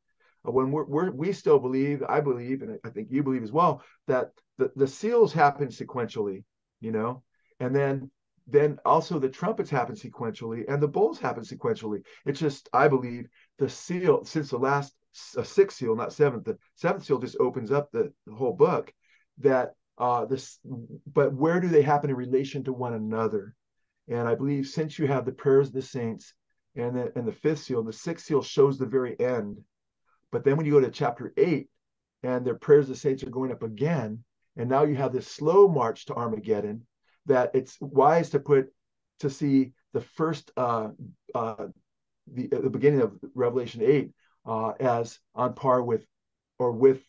when we're, we're, we still believe, I believe, and I think you believe as well, that the, the seals happen sequentially, you know, and then then also the trumpets happen sequentially and the bowls happen sequentially. It's just, I believe, the seal, since the last a sixth seal, not seventh, the seventh seal just opens up the, the whole book, that uh this but where do they happen in relation to one another? And I believe since you have the prayers of the saints and the and the fifth seal, the sixth seal shows the very end but then when you go to chapter eight and their prayers of the saints are going up again, and now you have this slow march to Armageddon, that it's wise to put to see the first uh, uh, the uh, the beginning of Revelation eight uh, as on par with or with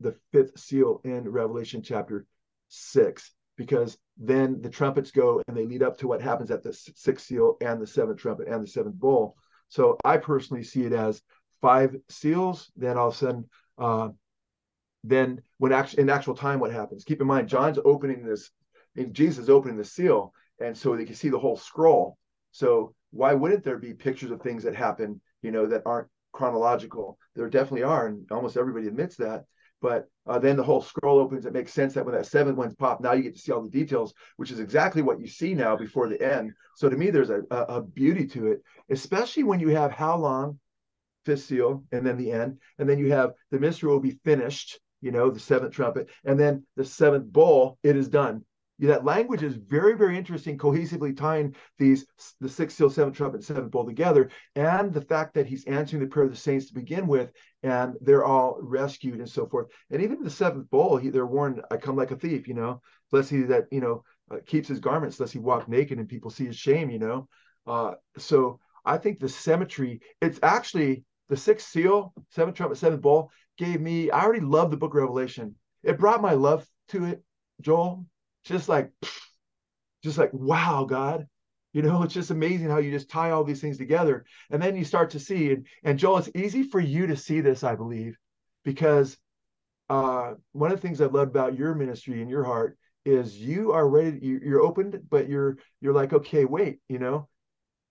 the fifth seal in Revelation chapter six, because then the trumpets go and they lead up to what happens at the sixth seal and the seventh trumpet and the seventh bowl. So I personally see it as five seals, then all of a sudden, uh, then when actually in actual time, what happens? Keep in mind, John's opening this, Jesus opening the seal, and so they can see the whole scroll. So why wouldn't there be pictures of things that happen, you know, that aren't chronological? There definitely are, and almost everybody admits that. But uh, then the whole scroll opens. It makes sense that when that seventh one's popped, now you get to see all the details, which is exactly what you see now before the end. So to me, there's a, a, a beauty to it, especially when you have how long seal, and then the end. And then you have the mystery will be finished, you know, the seventh trumpet, and then the seventh bowl, it is done. that language is very, very interesting, cohesively tying these the sixth seal, seventh trumpet, seventh bowl together, and the fact that he's answering the prayer of the saints to begin with, and they're all rescued and so forth. And even the seventh bowl, he, they're warned, "I come like a thief," you know, bless he that you know uh, keeps his garments, lest he walk naked and people see his shame, you know. Uh, so I think the symmetry, it's actually the sixth seal, seventh trumpet, seventh bowl gave me, I already love the book of Revelation. It brought my love to it, Joel. Just like, just like, wow, God. You know, it's just amazing how you just tie all these things together. And then you start to see, and, and Joel, it's easy for you to see this, I believe, because uh, one of the things I've loved about your ministry and your heart is you are ready, you, you're open, but you're you're like, okay, wait, you know,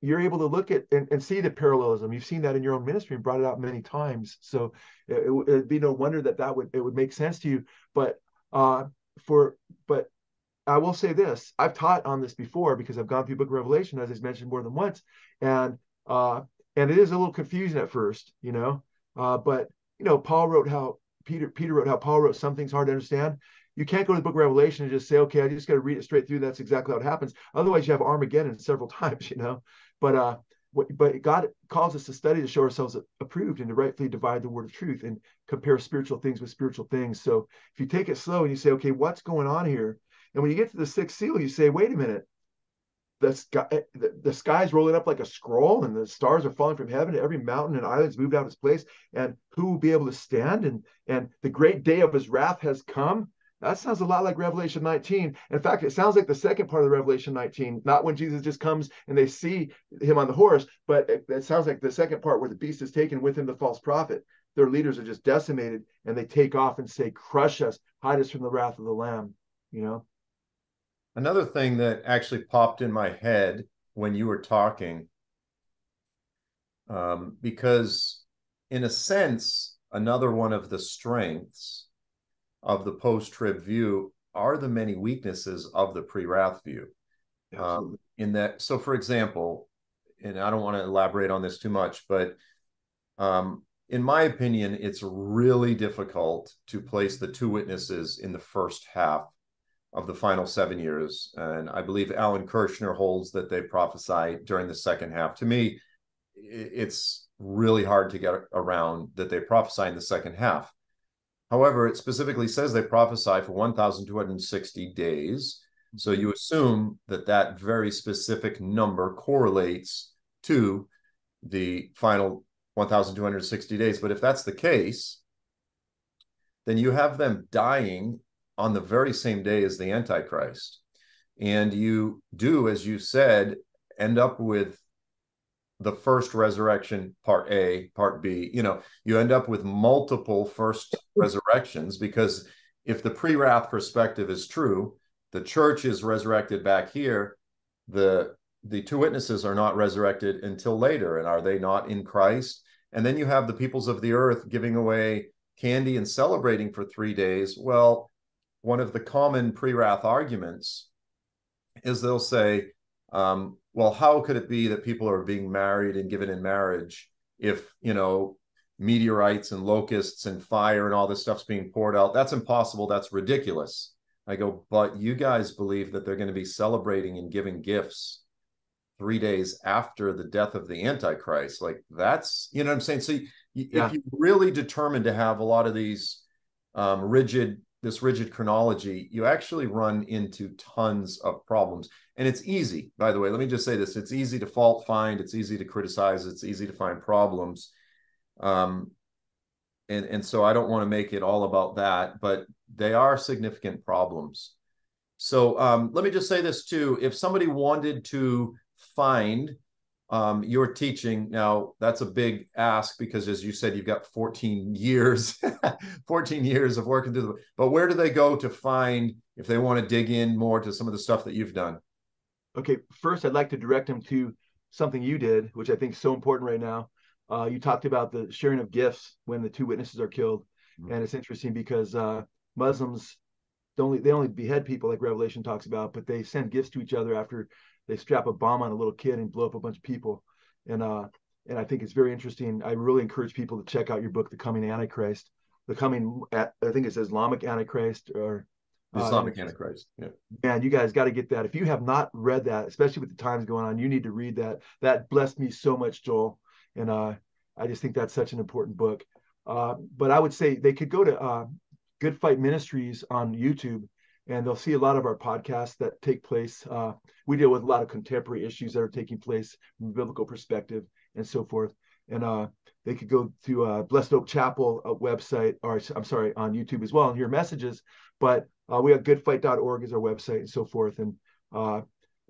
you're able to look at and, and, see the parallelism. You've seen that in your own ministry and brought it out many times. So it, would be no wonder that that would it would make sense to you. But uh, for but I will say this: I've taught on this before because I've gone through Book of Revelation, as I've mentioned more than once, and uh, and it is a little confusing at first, you know. Uh, but you know, Paul wrote how Peter Peter wrote how Paul wrote some things hard to understand you can't go to the book of Revelation and just say, okay, I just got to read it straight through. That's exactly how it happens. Otherwise, you have Armageddon several times, you know. But uh, but God calls us to study to show ourselves approved and to rightfully divide the word of truth and compare spiritual things with spiritual things. So if you take it slow and you say, okay, what's going on here? And when you get to the sixth seal, you say, wait a minute, the sky, eh, the, the sky's rolling up like a scroll, and the stars are falling from heaven. Every mountain and island's moved out of its place. And who will be able to stand? And and the great day of His wrath has come. That sounds a lot like Revelation 19. In fact, it sounds like the second part of Revelation 19, not when Jesus just comes and they see him on the horse, but it, it, sounds like the second part where the beast is taken with him, the false prophet. Their leaders are just decimated and they take off and say, Crush us, hide us from the wrath of the Lamb. You know? Another thing that actually popped in my head when you were talking, um, because in a sense, another one of the strengths of the post trib view are the many weaknesses of the pre wrath view. Um, in that, so for example, and I don't want to elaborate on this too much, but um, in my opinion, it's really difficult to place the two witnesses in the first half of the final seven years. And I believe Alan Kurschner holds that they prophesy during the second half. To me, it's really hard to get around that they prophesy in the second half. However, it specifically says they prophesy for 1,260 days. So you assume that that very specific number correlates to the final 1,260 days. But if that's the case, then you have them dying on the very same day as the Antichrist. And you do, as you said, end up with the first resurrection, part A, part B. You know, you end up with multiple first resurrections because if the pre wrath perspective is true, the church is resurrected back here. The the two witnesses are not resurrected until later. And are they not in Christ? And then you have the peoples of the earth giving away candy and celebrating for three days. Well, one of the common pre-wrath arguments is they'll say, um, well, how could it be that people are being married and given in marriage if, you know, meteorites and locusts and fire and all this stuff's being poured out? That's impossible. That's ridiculous. I go, but you guys believe that they're going to be celebrating and giving gifts three days after the death of the Antichrist. Like that's, you know what I'm saying? So you, yeah. if you're really determined to have a lot of these um, rigid this rigid chronology, you actually run into tons of problems. And it's easy, by the way. Let me just say this it's easy to fault find, it's easy to criticize, it's easy to find problems. Um, and, and so I don't want to make it all about that, but they are significant problems. So um, let me just say this too if somebody wanted to find um, your teaching. Now that's a big ask because as you said you've got 14 years 14 years of working through the but where do they go to find if they want to dig in more to some of the stuff that you've done? Okay first i'd like to direct them to something you did which i think is so important right now. Uh, you talked about the sharing of gifts when the two witnesses are killed. Mm-hmm. and it's interesting because uh, muslims only they only behead people like revelation talks about but they send gifts to each other after they strap a bomb on a little kid and blow up a bunch of people. And uh, and I think it's very interesting. I really encourage people to check out your book, The Coming Antichrist. The coming, I think it says Islamic Antichrist or uh, Islamic Antichrist. Yeah. Man, you guys got to get that. If you have not read that, especially with the times going on, you need to read that. That blessed me so much, Joel. And uh, I just think that's such an important book. Uh, but I would say they could go to uh, Good Fight Ministries on YouTube and they'll see a lot of our podcasts that take place. Uh, we deal with a lot of contemporary issues that are taking place from a biblical perspective and so forth. And uh, they could go to uh, Blessed Hope Chapel uh, website, or I'm sorry, on YouTube as well, and hear messages. But uh, we have goodfight.org as our website and so forth. And uh,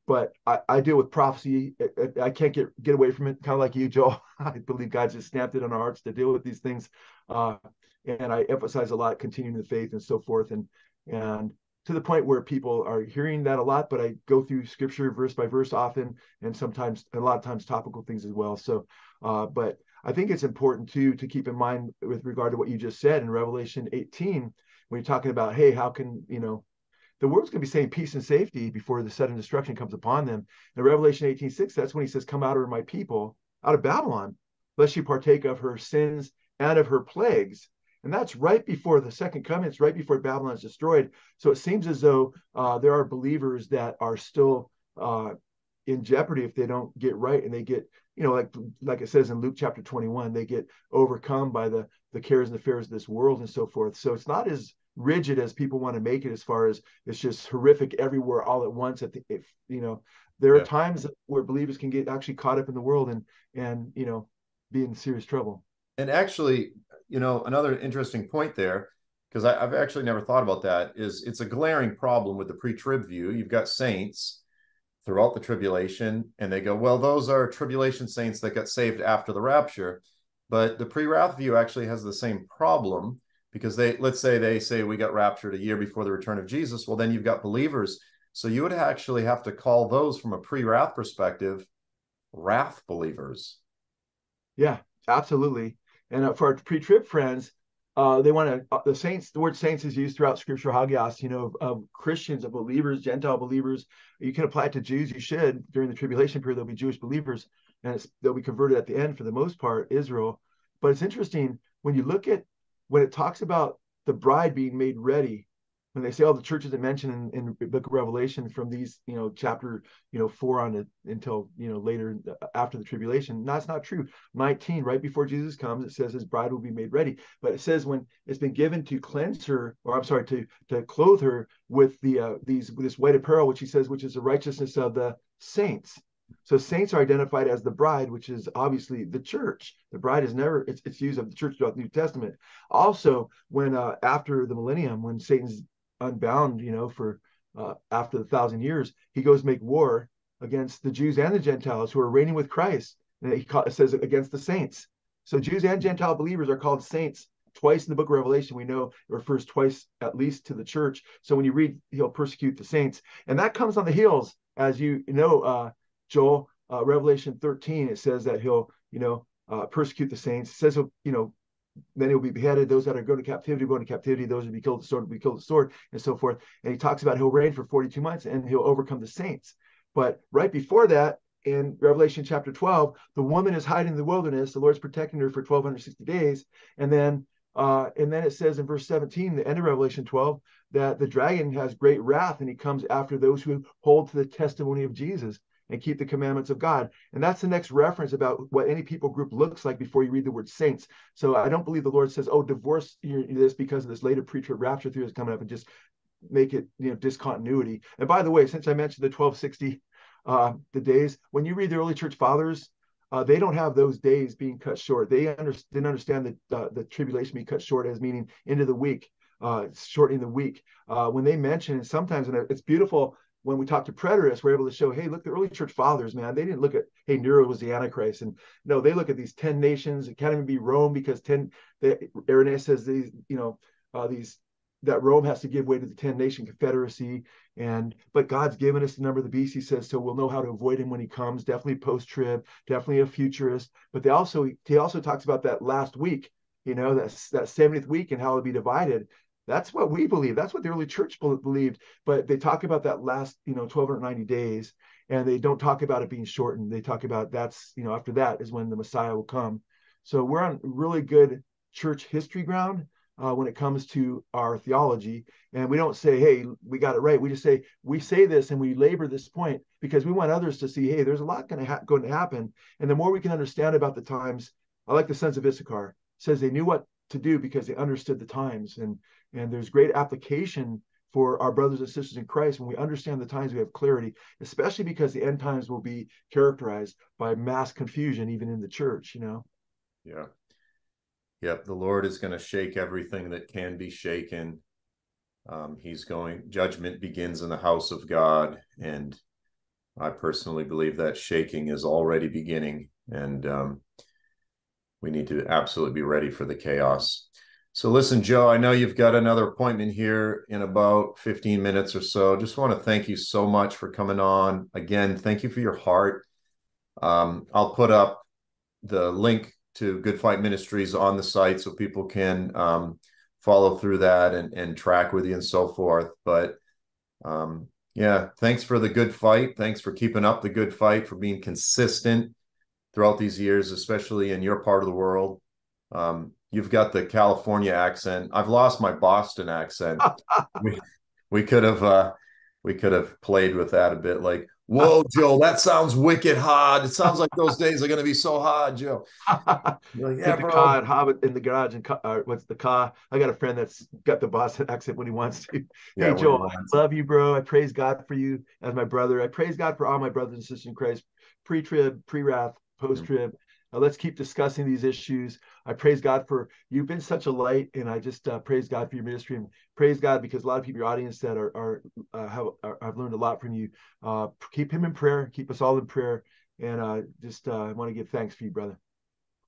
but I, I, deal with prophecy. I, I, can't get get away from it. Kind of like you, Joel. I believe God just snapped it on our hearts to deal with these things. And I emphasize a lot continuing the faith and so forth. And and to the point where people are hearing that a lot, but I go through scripture verse by verse often, and sometimes a lot of times topical things as well. So, uh, but I think it's important too to keep in mind with regard to what you just said in Revelation 18 when you're talking about, hey, how can you know the world's going to be saying peace and safety before the sudden destruction comes upon them. In Revelation 18 6, that's when he says, Come out of my people, out of Babylon, lest you partake of her sins and of her plagues. And that's right before the second coming. It's right before Babylon is destroyed. So it seems as though uh, there are believers that are still uh, in jeopardy if they don't get right and they get, you know, like like it says in Luke chapter 21, they get overcome by the the cares and the fears of this world and so forth. So it's not as rigid as people want to make it as far as it's just horrific everywhere all at once at the if you know there yeah. are times where believers can get actually caught up in the world and and you know be in serious trouble and actually you know, another interesting point there, because I've actually never thought about that, is it's a glaring problem with the pre-trib view. You've got saints throughout the tribulation, and they go, well, those are tribulation saints that got saved after the rapture. But the pre-wrath view actually has the same problem because they let's say they say we got raptured a year before the return of Jesus. Well, then you've got believers. So you would actually have to call those from a pre-wrath perspective wrath believers. Yeah, absolutely. And uh, for our pre-trib friends, uh, they want to uh, the saints. The word saints is used throughout Scripture. Hagios, you know, of, of, Christians, of believers, Gentile believers. You can apply it to Jews. You should during the tribulation period. There'll be Jewish believers, and they'll be converted at the end for the most part, Israel. But it's interesting when you look at when it talks about the bride being made ready. When they say all oh, the churches that mentioned in, in the book of Revelation from these, you know, chapter, you know, four on it until, you know, later uh, after the tribulation, that's not true. 19, right before Jesus comes, it says his bride will be made ready. But it says when it's been given to cleanse her, or I'm sorry, to to clothe her with the uh, these this white apparel, which he says, which is the righteousness of the saints. So saints are identified as the bride, which is obviously the church. The bride is never it's, it's used of the church throughout the New Testament. Also, when uh, after the millennium, when Satan's unbound, you know, for uh, after the thousand years, he goes make war against the Jews and the Gentiles who are reigning with Christ. And he call, says against the saints. So Jews and Gentile believers are called saints twice in the book of Revelation. We know it refers twice at least to the church. So when you read, he'll persecute the saints, and that comes on the heels, as you know, uh, Joel, uh, Revelation 13, it says that he'll, you know, uh, persecute the saints. It says he'll, you know, many will be beheaded. Those that are going to captivity will go captivity. Those who be killed the sword will be killed the sword, and so forth. And he talks about he'll reign for 42 months and he'll overcome the saints. But right before that, in Revelation chapter 12, the woman is hiding in the wilderness. The Lord's protecting her for 1260 days. And then uh, and then it says in verse 17, the end of Revelation 12, that the dragon has great wrath and he comes after those who hold to the testimony of Jesus and keep the commandments of God. And that's the next reference about what any people group looks like before you read the word saints. So I don't believe the Lord says, oh, divorce this because of this later pre-trib rapture theory is coming up and just make it, you know, discontinuity. And by the way, since I mentioned the 1260, uh, the days, when you read the early church fathers, uh, they don't have those days being cut short. They under, didn't understand that uh, the tribulation being cut short as meaning into the week, uh, shortening the week. Uh, when they mention, sometimes, and it's beautiful when we talk to preterists, we're able to show, hey, look, the early church fathers, man, they didn't look at, hey, Nero was the Antichrist. And no, they look at these 10 nations. It can't even be Rome because 10, they, Irenaeus says these, you know, uh, these, that Rome has to give way to the 10 nation confederacy. And, but God's given us the number of the beast, he says, so we'll know how to avoid him when he comes. Definitely post trib, definitely a futurist. But they also, he also talks about that last week, you know, that, that 70th week and how it'll be divided. That's what we believe. That's what the early church believed. But they talk about that last, you know, 1290 days, and they don't talk about it being shortened. They talk about that's, you know, after that is when the Messiah will come. So we're on really good church history ground uh, when it comes to our theology. And we don't say, hey, we got it right. We just say, we say this and we labor this point because we want others to see, hey, there's a lot going to, ha- going to happen. And the more we can understand about the times, I like the sons of Issachar, says they knew what to do because they understood the times. And and there's great application for our brothers and sisters in Christ when we understand the times we have clarity, especially because the end times will be characterized by mass confusion, even in the church, you know? Yeah. Yep. The Lord is going to shake everything that can be shaken. Um, he's going, judgment begins in the house of God. And I personally believe that shaking is already beginning. And um, we need to absolutely be ready for the chaos. So listen, Joe, I know you've got another appointment here in about 15 minutes or so. Just want to thank you so much for coming on. Again, thank you for your heart. Um, I'll put up the link to Good Fight Ministries on the site so people can um, follow through that and, and track with you and so forth. But um, yeah, thanks for the good fight. Thanks for keeping up the good fight, for being consistent throughout these years, especially in your part of the world. Um, you've got the California accent. I've lost my Boston accent. we we could have uh we could have played with that a bit like whoa joe that sounds wicked hard. It sounds like those days are going to be so hard joe. Like, yeah, the car and Harvard in the garage and uh, what's the car i got a friend that's got the boston accent when he wants to. Yeah, hey joe i love you bro. I praise god for you as my brother. I praise god for all my brothers and sisters in christ. Pre-trib pre-wrath post-trib uh, let's keep discussing these issues. I praise God for you've been such a light, and I just uh, praise God for your ministry and praise God because a lot of people, your audience, that are, are uh, have are, I've learned a lot from you. Uh, keep him in prayer. Keep us all in prayer, and uh, just uh, I want to give thanks for you, brother.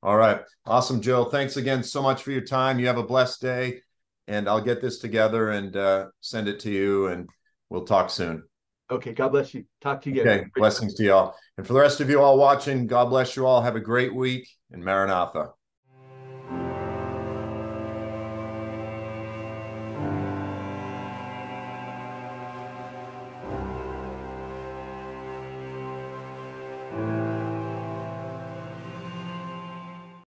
All right, awesome, Joe. Thanks again so much for your time. You have a blessed day, and I'll get this together and send it to you, and we'll talk soon. Okay. God bless you. Talk to you again. Okay. Blessings to y'all. And for the rest of you all watching, God bless you all. Have a great week and Maranatha.